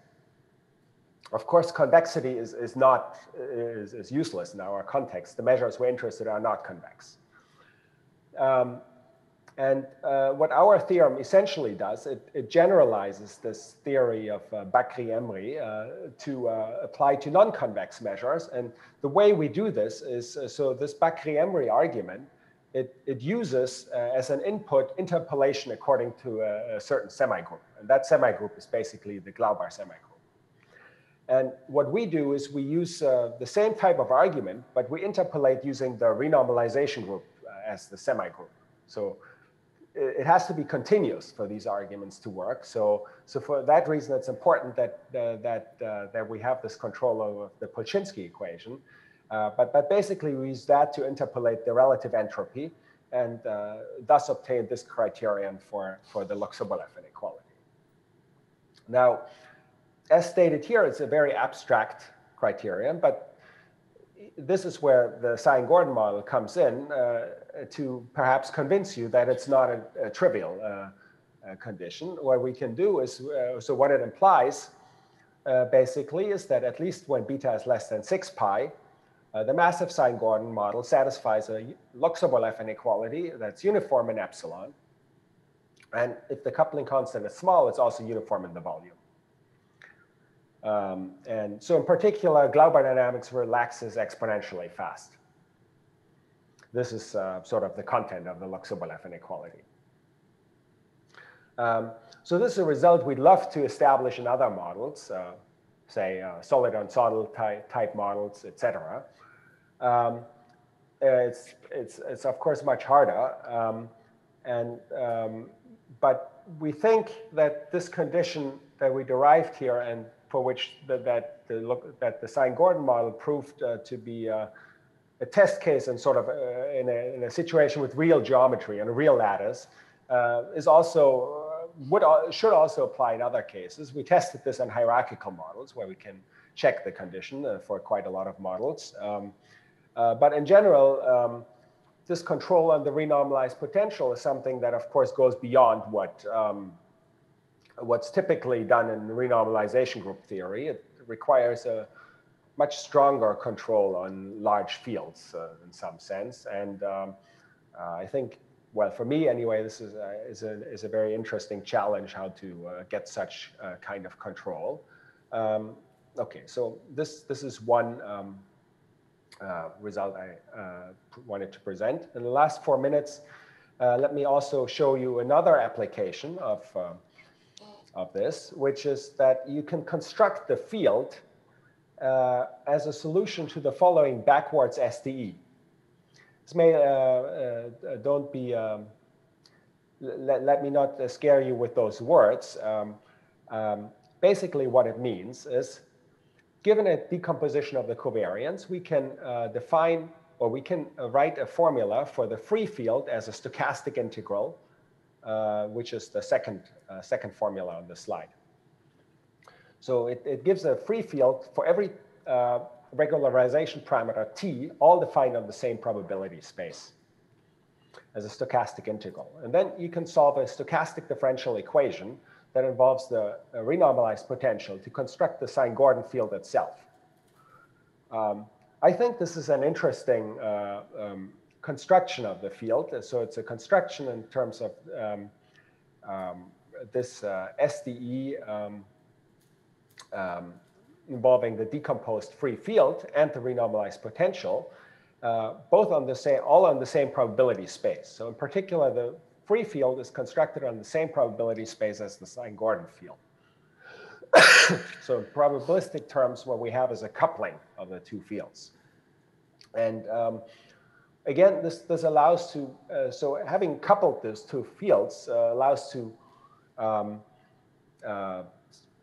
Of course, convexity is, is not is, is useless in our context. The measures we're interested in are not convex. Um, and uh, what our theorem essentially does, it, it generalizes this theory of uh, Bakry-Émery uh, to uh, apply to non-convex measures. And the way we do this is, uh, so this Bakry-Émery argument, it, it uses uh, as an input interpolation according to a, a certain semigroup. And that semigroup is basically the Glauber semigroup. And what we do is we use the same type of argument, but we interpolate using the renormalization group as the semigroup. So it has to be continuous for these arguments to work. So, so for that reason, it's important that uh, that uh, that we have this control over the Polchinski equation. Uh, but but basically, we use that to interpolate the relative entropy, and uh, thus obtain this criterion for for the Log-Sobolev inequality. Now, as stated here, it's a very abstract criterion, but this is where the Sine-Gordon model comes in uh, to perhaps convince you that it's not a, a trivial uh, uh condition. What we can do is, uh, so what it implies basically is that at least when beta is less than 6 pi, the massive sine-Gordon model satisfies a Log-Sobolev inequality that's uniform in epsilon. And if the coupling constant is small, it's also uniform in the volume. Um, and so in particular, Glauber dynamics relaxes exponentially fast. This is uh, sort of the content of the Log-Sobolev inequality. Um, so this is a result we'd love to establish in other models, uh, say uh, solid solid type, type models, etc. Um, it's, it's, it's of course much harder. Um, and, um, but we think that this condition that we derived here and for which the, that, the look, that the Sine-Gordon model proved uh, to be uh, a test case and sort of uh, in, a, in, a, situation with real geometry and a real lattice uh, is also would should also apply in other cases. We tested this on hierarchical models where we can check the condition uh, for quite a lot of models. Um, uh, but in general, um, this control on the renormalized potential is something that, of course, goes beyond what um, what's typically done in renormalization group theory. It requires a much stronger control on large fields uh, in some sense. And um, uh, I think well, for me anyway, this is a, is a, is a very interesting challenge how to uh, get such uh, kind of control. Um, okay, so this, this is one um, uh, result I uh, wanted to present. In the last four minutes, uh, let me also show you another application of, uh, of this, which is that you can construct the field as a solution to the following backwards SDE. This may, uh, uh, don't be, um, let, let me not uh, scare you with those words. Um, um, basically what it means is, given a decomposition of the covariance, we can define or we can write a formula for the free field as a stochastic integral, uh, which is the second, uh, second formula on the slide. So it, it gives a free field for every uh, regularization parameter t, all defined on the same probability space as a stochastic integral. And then you can solve a stochastic differential equation that involves the uh, renormalized potential to construct the Sine-Gordon field itself. Um, I think this is an interesting uh, um, construction of the field. So it's a construction in terms of um, um this uh, SDE um, involving the decomposed free field and the renormalized potential, uh, both on the same, all on the same probability space. So in particular, the free field is constructed on the same probability space as the Sine-Gordon field. so in probabilistic terms, what we have is a coupling of the two fields. And um, again, this, this allows to, uh, so having coupled these two fields uh, allows to um, uh,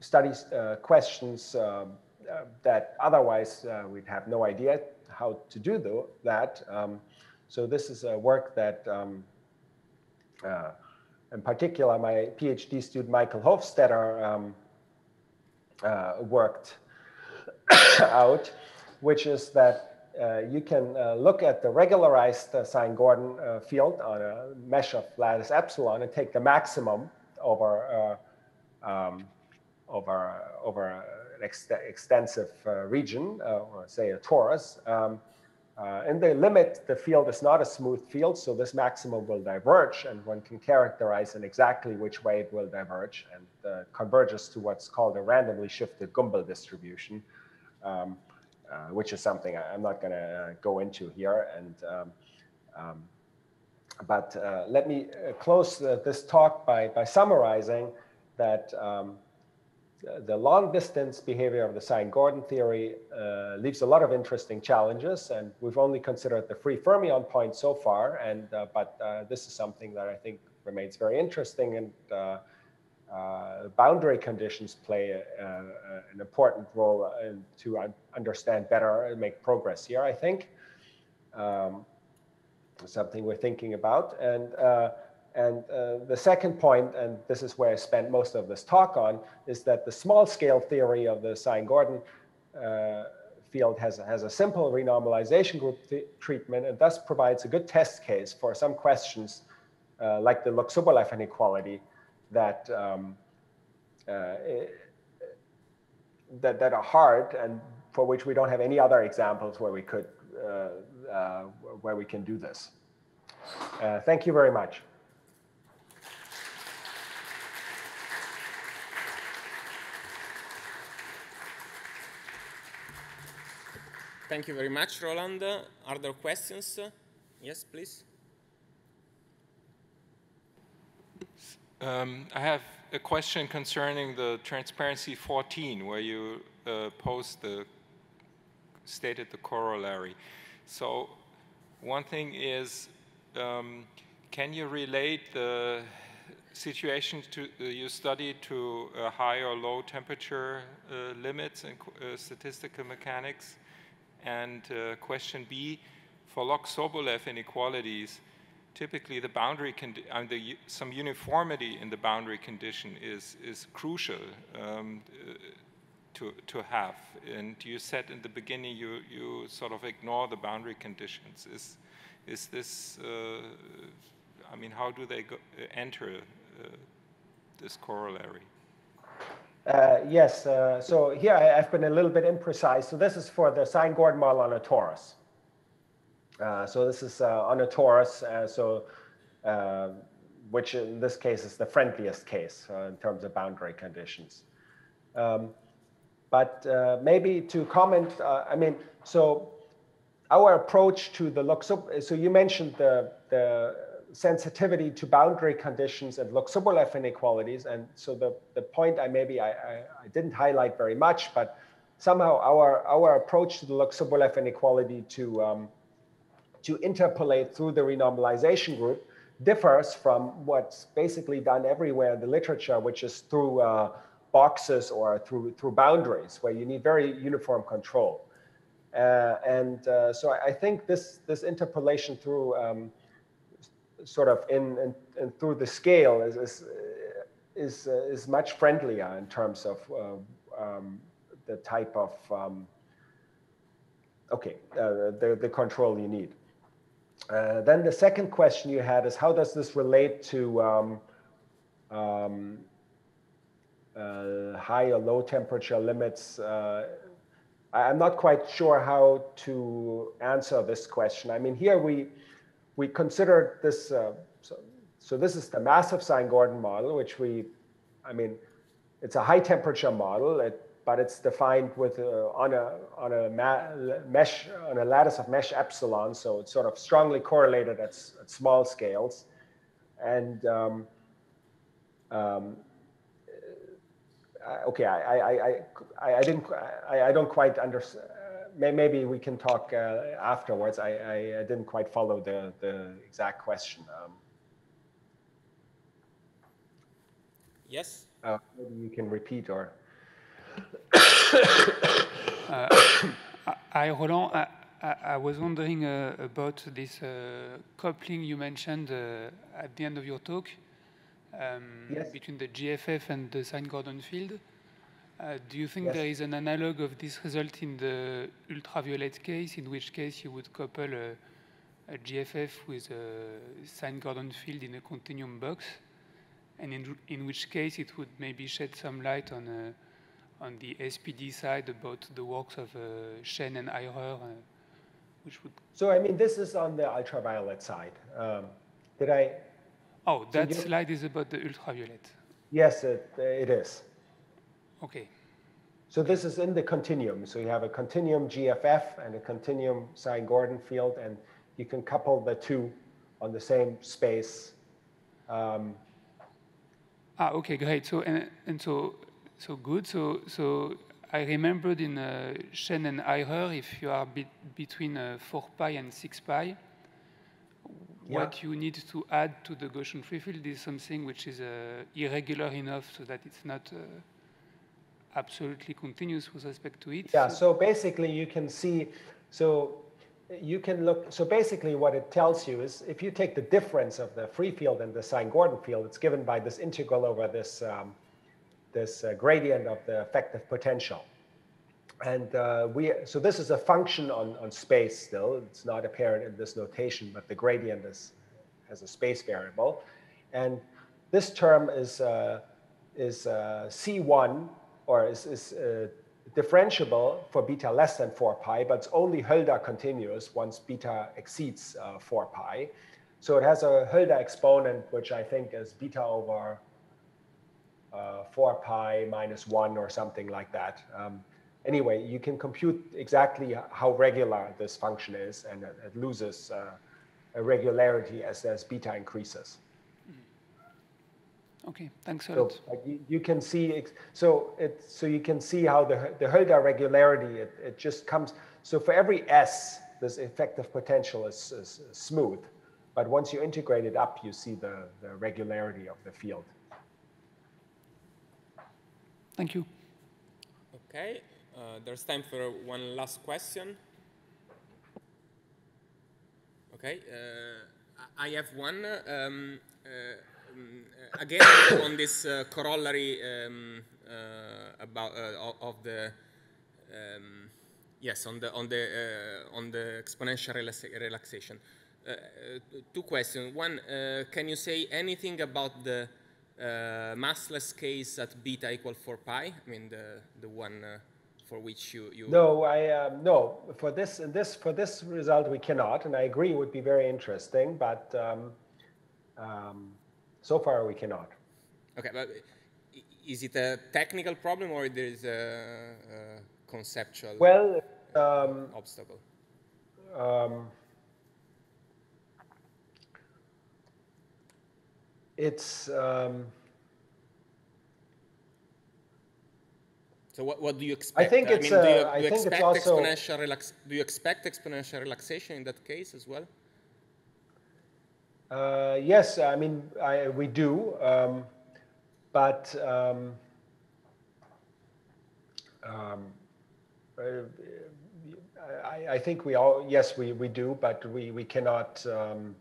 studies uh, questions um, uh, that otherwise uh, we'd have no idea how to do though, that. Um, so this is a work that, um, in particular, my PhD student Michael Hofstetter um, worked out, which is that uh, you can uh, look at the regularized uh, Sine-Gordon field on a mesh of lattice epsilon and take the maximum over um, over, over an ex extensive uh, region, uh, or say a torus. Um, uh, in the limit, the field is not a smooth field, so this maximum will diverge, and one can characterize in exactly which way it will diverge, and uh, converges to what's called a randomly shifted Gumbel distribution, um, uh, which is something I, am not going to go into here. And um, um, but let me close this talk by by summarizing that. Um, the long distance behavior of the Sine-Gordon theory uh, leaves a lot of interesting challenges, and we've only considered the free fermion point so far. And uh, but uh, this is something that I think remains very interesting, and uh, uh, boundary conditions play a, a, an important role to un understand better and make progress here. I think um, something we're thinking about, and uh, and uh, the second point, and this is where I spent most of this talk on, is that the small scale theory of the Sine-Gordon uh, field has, has a simple renormalization group treatment and thus provides a good test case for some questions uh, like the Log-Sobolev inequality that, um, uh, that, that are hard and for which we don't have any other examples where we could uh, uh, where we can do this. Thank you very much. Thank you very much, Roland. Are there questions? Yes, please. Um, I have a question concerning the transparency 14, where you uh, post the stated the corollary. So one thing is, um, can you relate the situation to, uh, you studied to uh, high or low temperature uh, limits in uh, statistical mechanics? And uh, question B, for Log-Sobolev inequalities, typically the boundary uh, some uniformity in the boundary condition is is crucial um, to to have. And you said in the beginning you you sort of ignore the boundary conditions. Is is this? Uh, I mean, how do they go, enter uh, this corollary? Uh, yes, so here I, have been a little bit imprecise. So this is for the Sine-Gordon model on a torus. Uh, so this is uh, on a torus, uh, so uh, which in this case is the friendliest case uh, in terms of boundary conditions. Um, but maybe to comment, I mean, so our approach to the look, so, so you mentioned the, the sensitivity to boundary conditions and Log-Sobolev inequalities. And so the, the point I maybe I, I, I, didn't highlight very much, but somehow our, our approach to the Log-Sobolev inequality to um, to interpolate through the renormalization group differs from what's basically done everywhere in the literature, which is through uh, boxes or through, through boundaries where you need very uniform control. Uh, and uh, so I, I, think this, this interpolation through um, sort of in, in, through the scale is, is, is, uh, is much friendlier in terms of uh, um, the type of, um, okay, uh, the, the control you need. Uh, then the second question you had is how does this relate to um, um, uh, high or low temperature limits? Uh, I'm not quite sure how to answer this question. I mean, here we we considered this. Uh, so, so this is the massive Sine-Gordon model, which we, I mean, it's a high temperature model. It but it's defined with uh, on a on a mesh on a lattice of mesh epsilon, so it's sort of strongly correlated at, at small scales, and um, um, okay, I, I, I, I, didn't I, I don't quite understand. Maybe we can talk uh, afterwards. I, I, didn't quite follow the, the exact question. Um, yes. Uh, maybe you can repeat or. Uh, hi, Roland. I, I, was wondering uh, about this uh, coupling you mentioned at the end of your talk um, yes. between the GFF and the Sine-Gordon field. Uh, do you think yes. there is an analog of this result in the ultraviolet case, in which case you would couple a, a GFF with a Sine-Gordon field in a continuum box, and in, in which case it would maybe shed some light on a on the SPD side about the works of uh, Shen and Hairer, uh, which would. So I mean, this is on the ultraviolet side. Um, did I? Oh, that so slide is about the ultraviolet. Yes, it, it is. Okay. So this is in the continuum. So you have a continuum GFF and a continuum Sine-Gordon field, and you can couple the two on the same space. Um, ah, okay, great. So and, and so so good. So, so I remembered in uh, Shen and Hairer, if you are be between uh, 4 pi and 6 pi, yeah. what you need to add to the Gaussian free field is something which is uh, irregular enough so that it's not uh, absolutely continuous with respect to it. Yeah, so basically you can see, so you can look, so basically what it tells you is if you take the difference of the free field and the Sine-Gordon field, it's given by this integral over this um, this uh, gradient of the effective potential. And uh, we, so this is a function on, on space still. It's not apparent in this notation, but the gradient is, has a space variable. And this term is, uh, is uh, C1, or is, is uh, differentiable for beta less than 4 pi, but it's only Hölder continuous once beta exceeds uh, 4 pi. So it has a Hölder exponent, which I think is beta over uh, 4 pi minus 1 or something like that. Um, anyway, you can compute exactly how regular this function is, and it, it loses uh, a regularity as, as beta increases. Okay, thanks a so, lot. Like you, you, can see, so it, so you can see how the, the Hölder regularity, it, it just comes, so for every S, this effective potential is, is, is smooth. But once you integrate it up, you see the, the regularity of the field. Thank you. Okay, uh, there's time for one last question. Okay, uh, I have one. Um, uh, um, again, on this uh, corollary um, uh, about uh, of the um, yes, on the on the on the exponential relaxation. two questions. One, can you say anything about the massless case at beta equal 4 pi? I mean, the the one for which you, you no i um, no for this this for this result we cannot and i agree it would be very interesting but um, um, so far we cannot okay but is it a technical problem or there is a, a conceptual well um, obstacle um, it's um, So what, what do you expect? I think it's. I mean, do you, do you expect exponential relax, Do you expect exponential relaxation in that case as well? Uh, yes, I mean I, we do, um, but um, um, uh, I, I, think we all yes we, we do, but we we cannot. Um,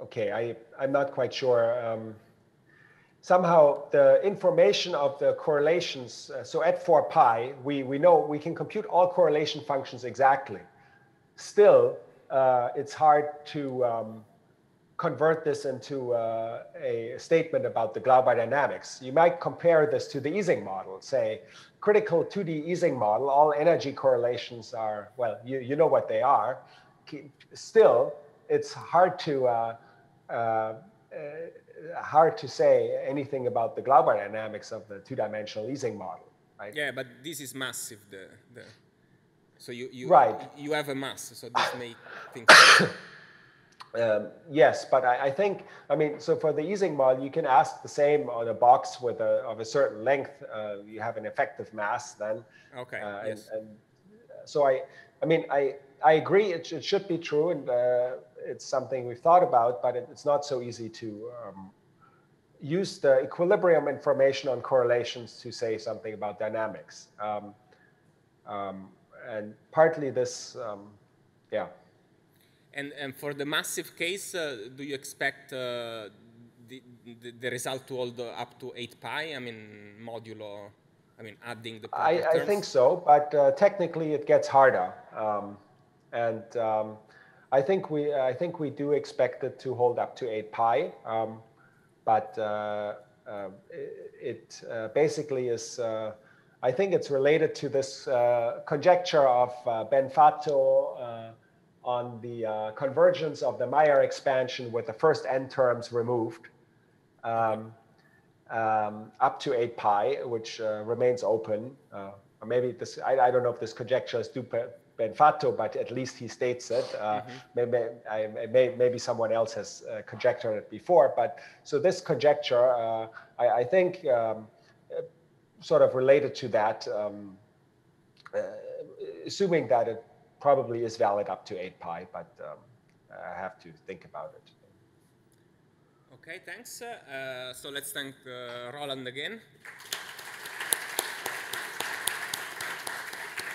okay, I I'm not quite sure. Um, somehow the information of the correlations, uh, so at 4 pi, we, we know we can compute all correlation functions exactly. Still, uh, it's hard to um, convert this into uh, a statement about the Glauber dynamics. You might compare this to the Ising model, say, critical 2D Ising model, all energy correlations are, well, you, you know what they are. Still, it's hard to uh, uh, hard to say anything about the Glauber dynamics of the two-dimensional Ising model, right? Yeah, but this is massive. The, the so you you right. you have a mass, so this may things. Um, yes, but I, I, think I mean so for the Ising model, you can ask the same on a box with a of a certain length. Uh, you have an effective mass then. Okay. Uh, yes. and, and, so I I mean I I agree it, it should be true and. Uh, it's something we've thought about, but it, it's not so easy to um, use the equilibrium information on correlations to say something about dynamics. Um, um, and partly this, um, yeah. And, and for the massive case, uh, do you expect uh, the, the, the, result to hold up to 8 pi? I mean, modulo, I mean, adding the I, I, think so, but uh, technically it gets harder. Um, and um, I think we I think we do expect it to hold up to 8 pi, um, but uh, uh, it, uh, basically is. Uh, I think it's related to this uh, conjecture of uh, Benfatto on the convergence of the Mayer expansion with the first n terms removed. Um, um, up to 8 pi, which remains open. or maybe this, I, I, don't know if this conjecture is due Benfatto, but at least he states it. Uh, mm-hmm. maybe, I, may, maybe someone else has uh, conjectured it before, but so this conjecture, uh, I, I, think, um, sort of related to that, um, uh, assuming that it probably is valid up to 8 pi, but um, I have to think about it. Okay, thanks. Uh, so let's thank uh, Roland again.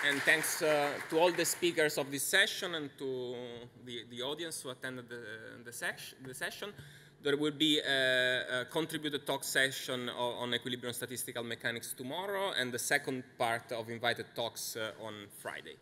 And thanks uh, to all the speakers of this session and to the, the audience who attended the, the, the session. There will be a, a, contributed talk session on equilibrium statistical mechanics tomorrow and the second part of invited talks uh, on Friday.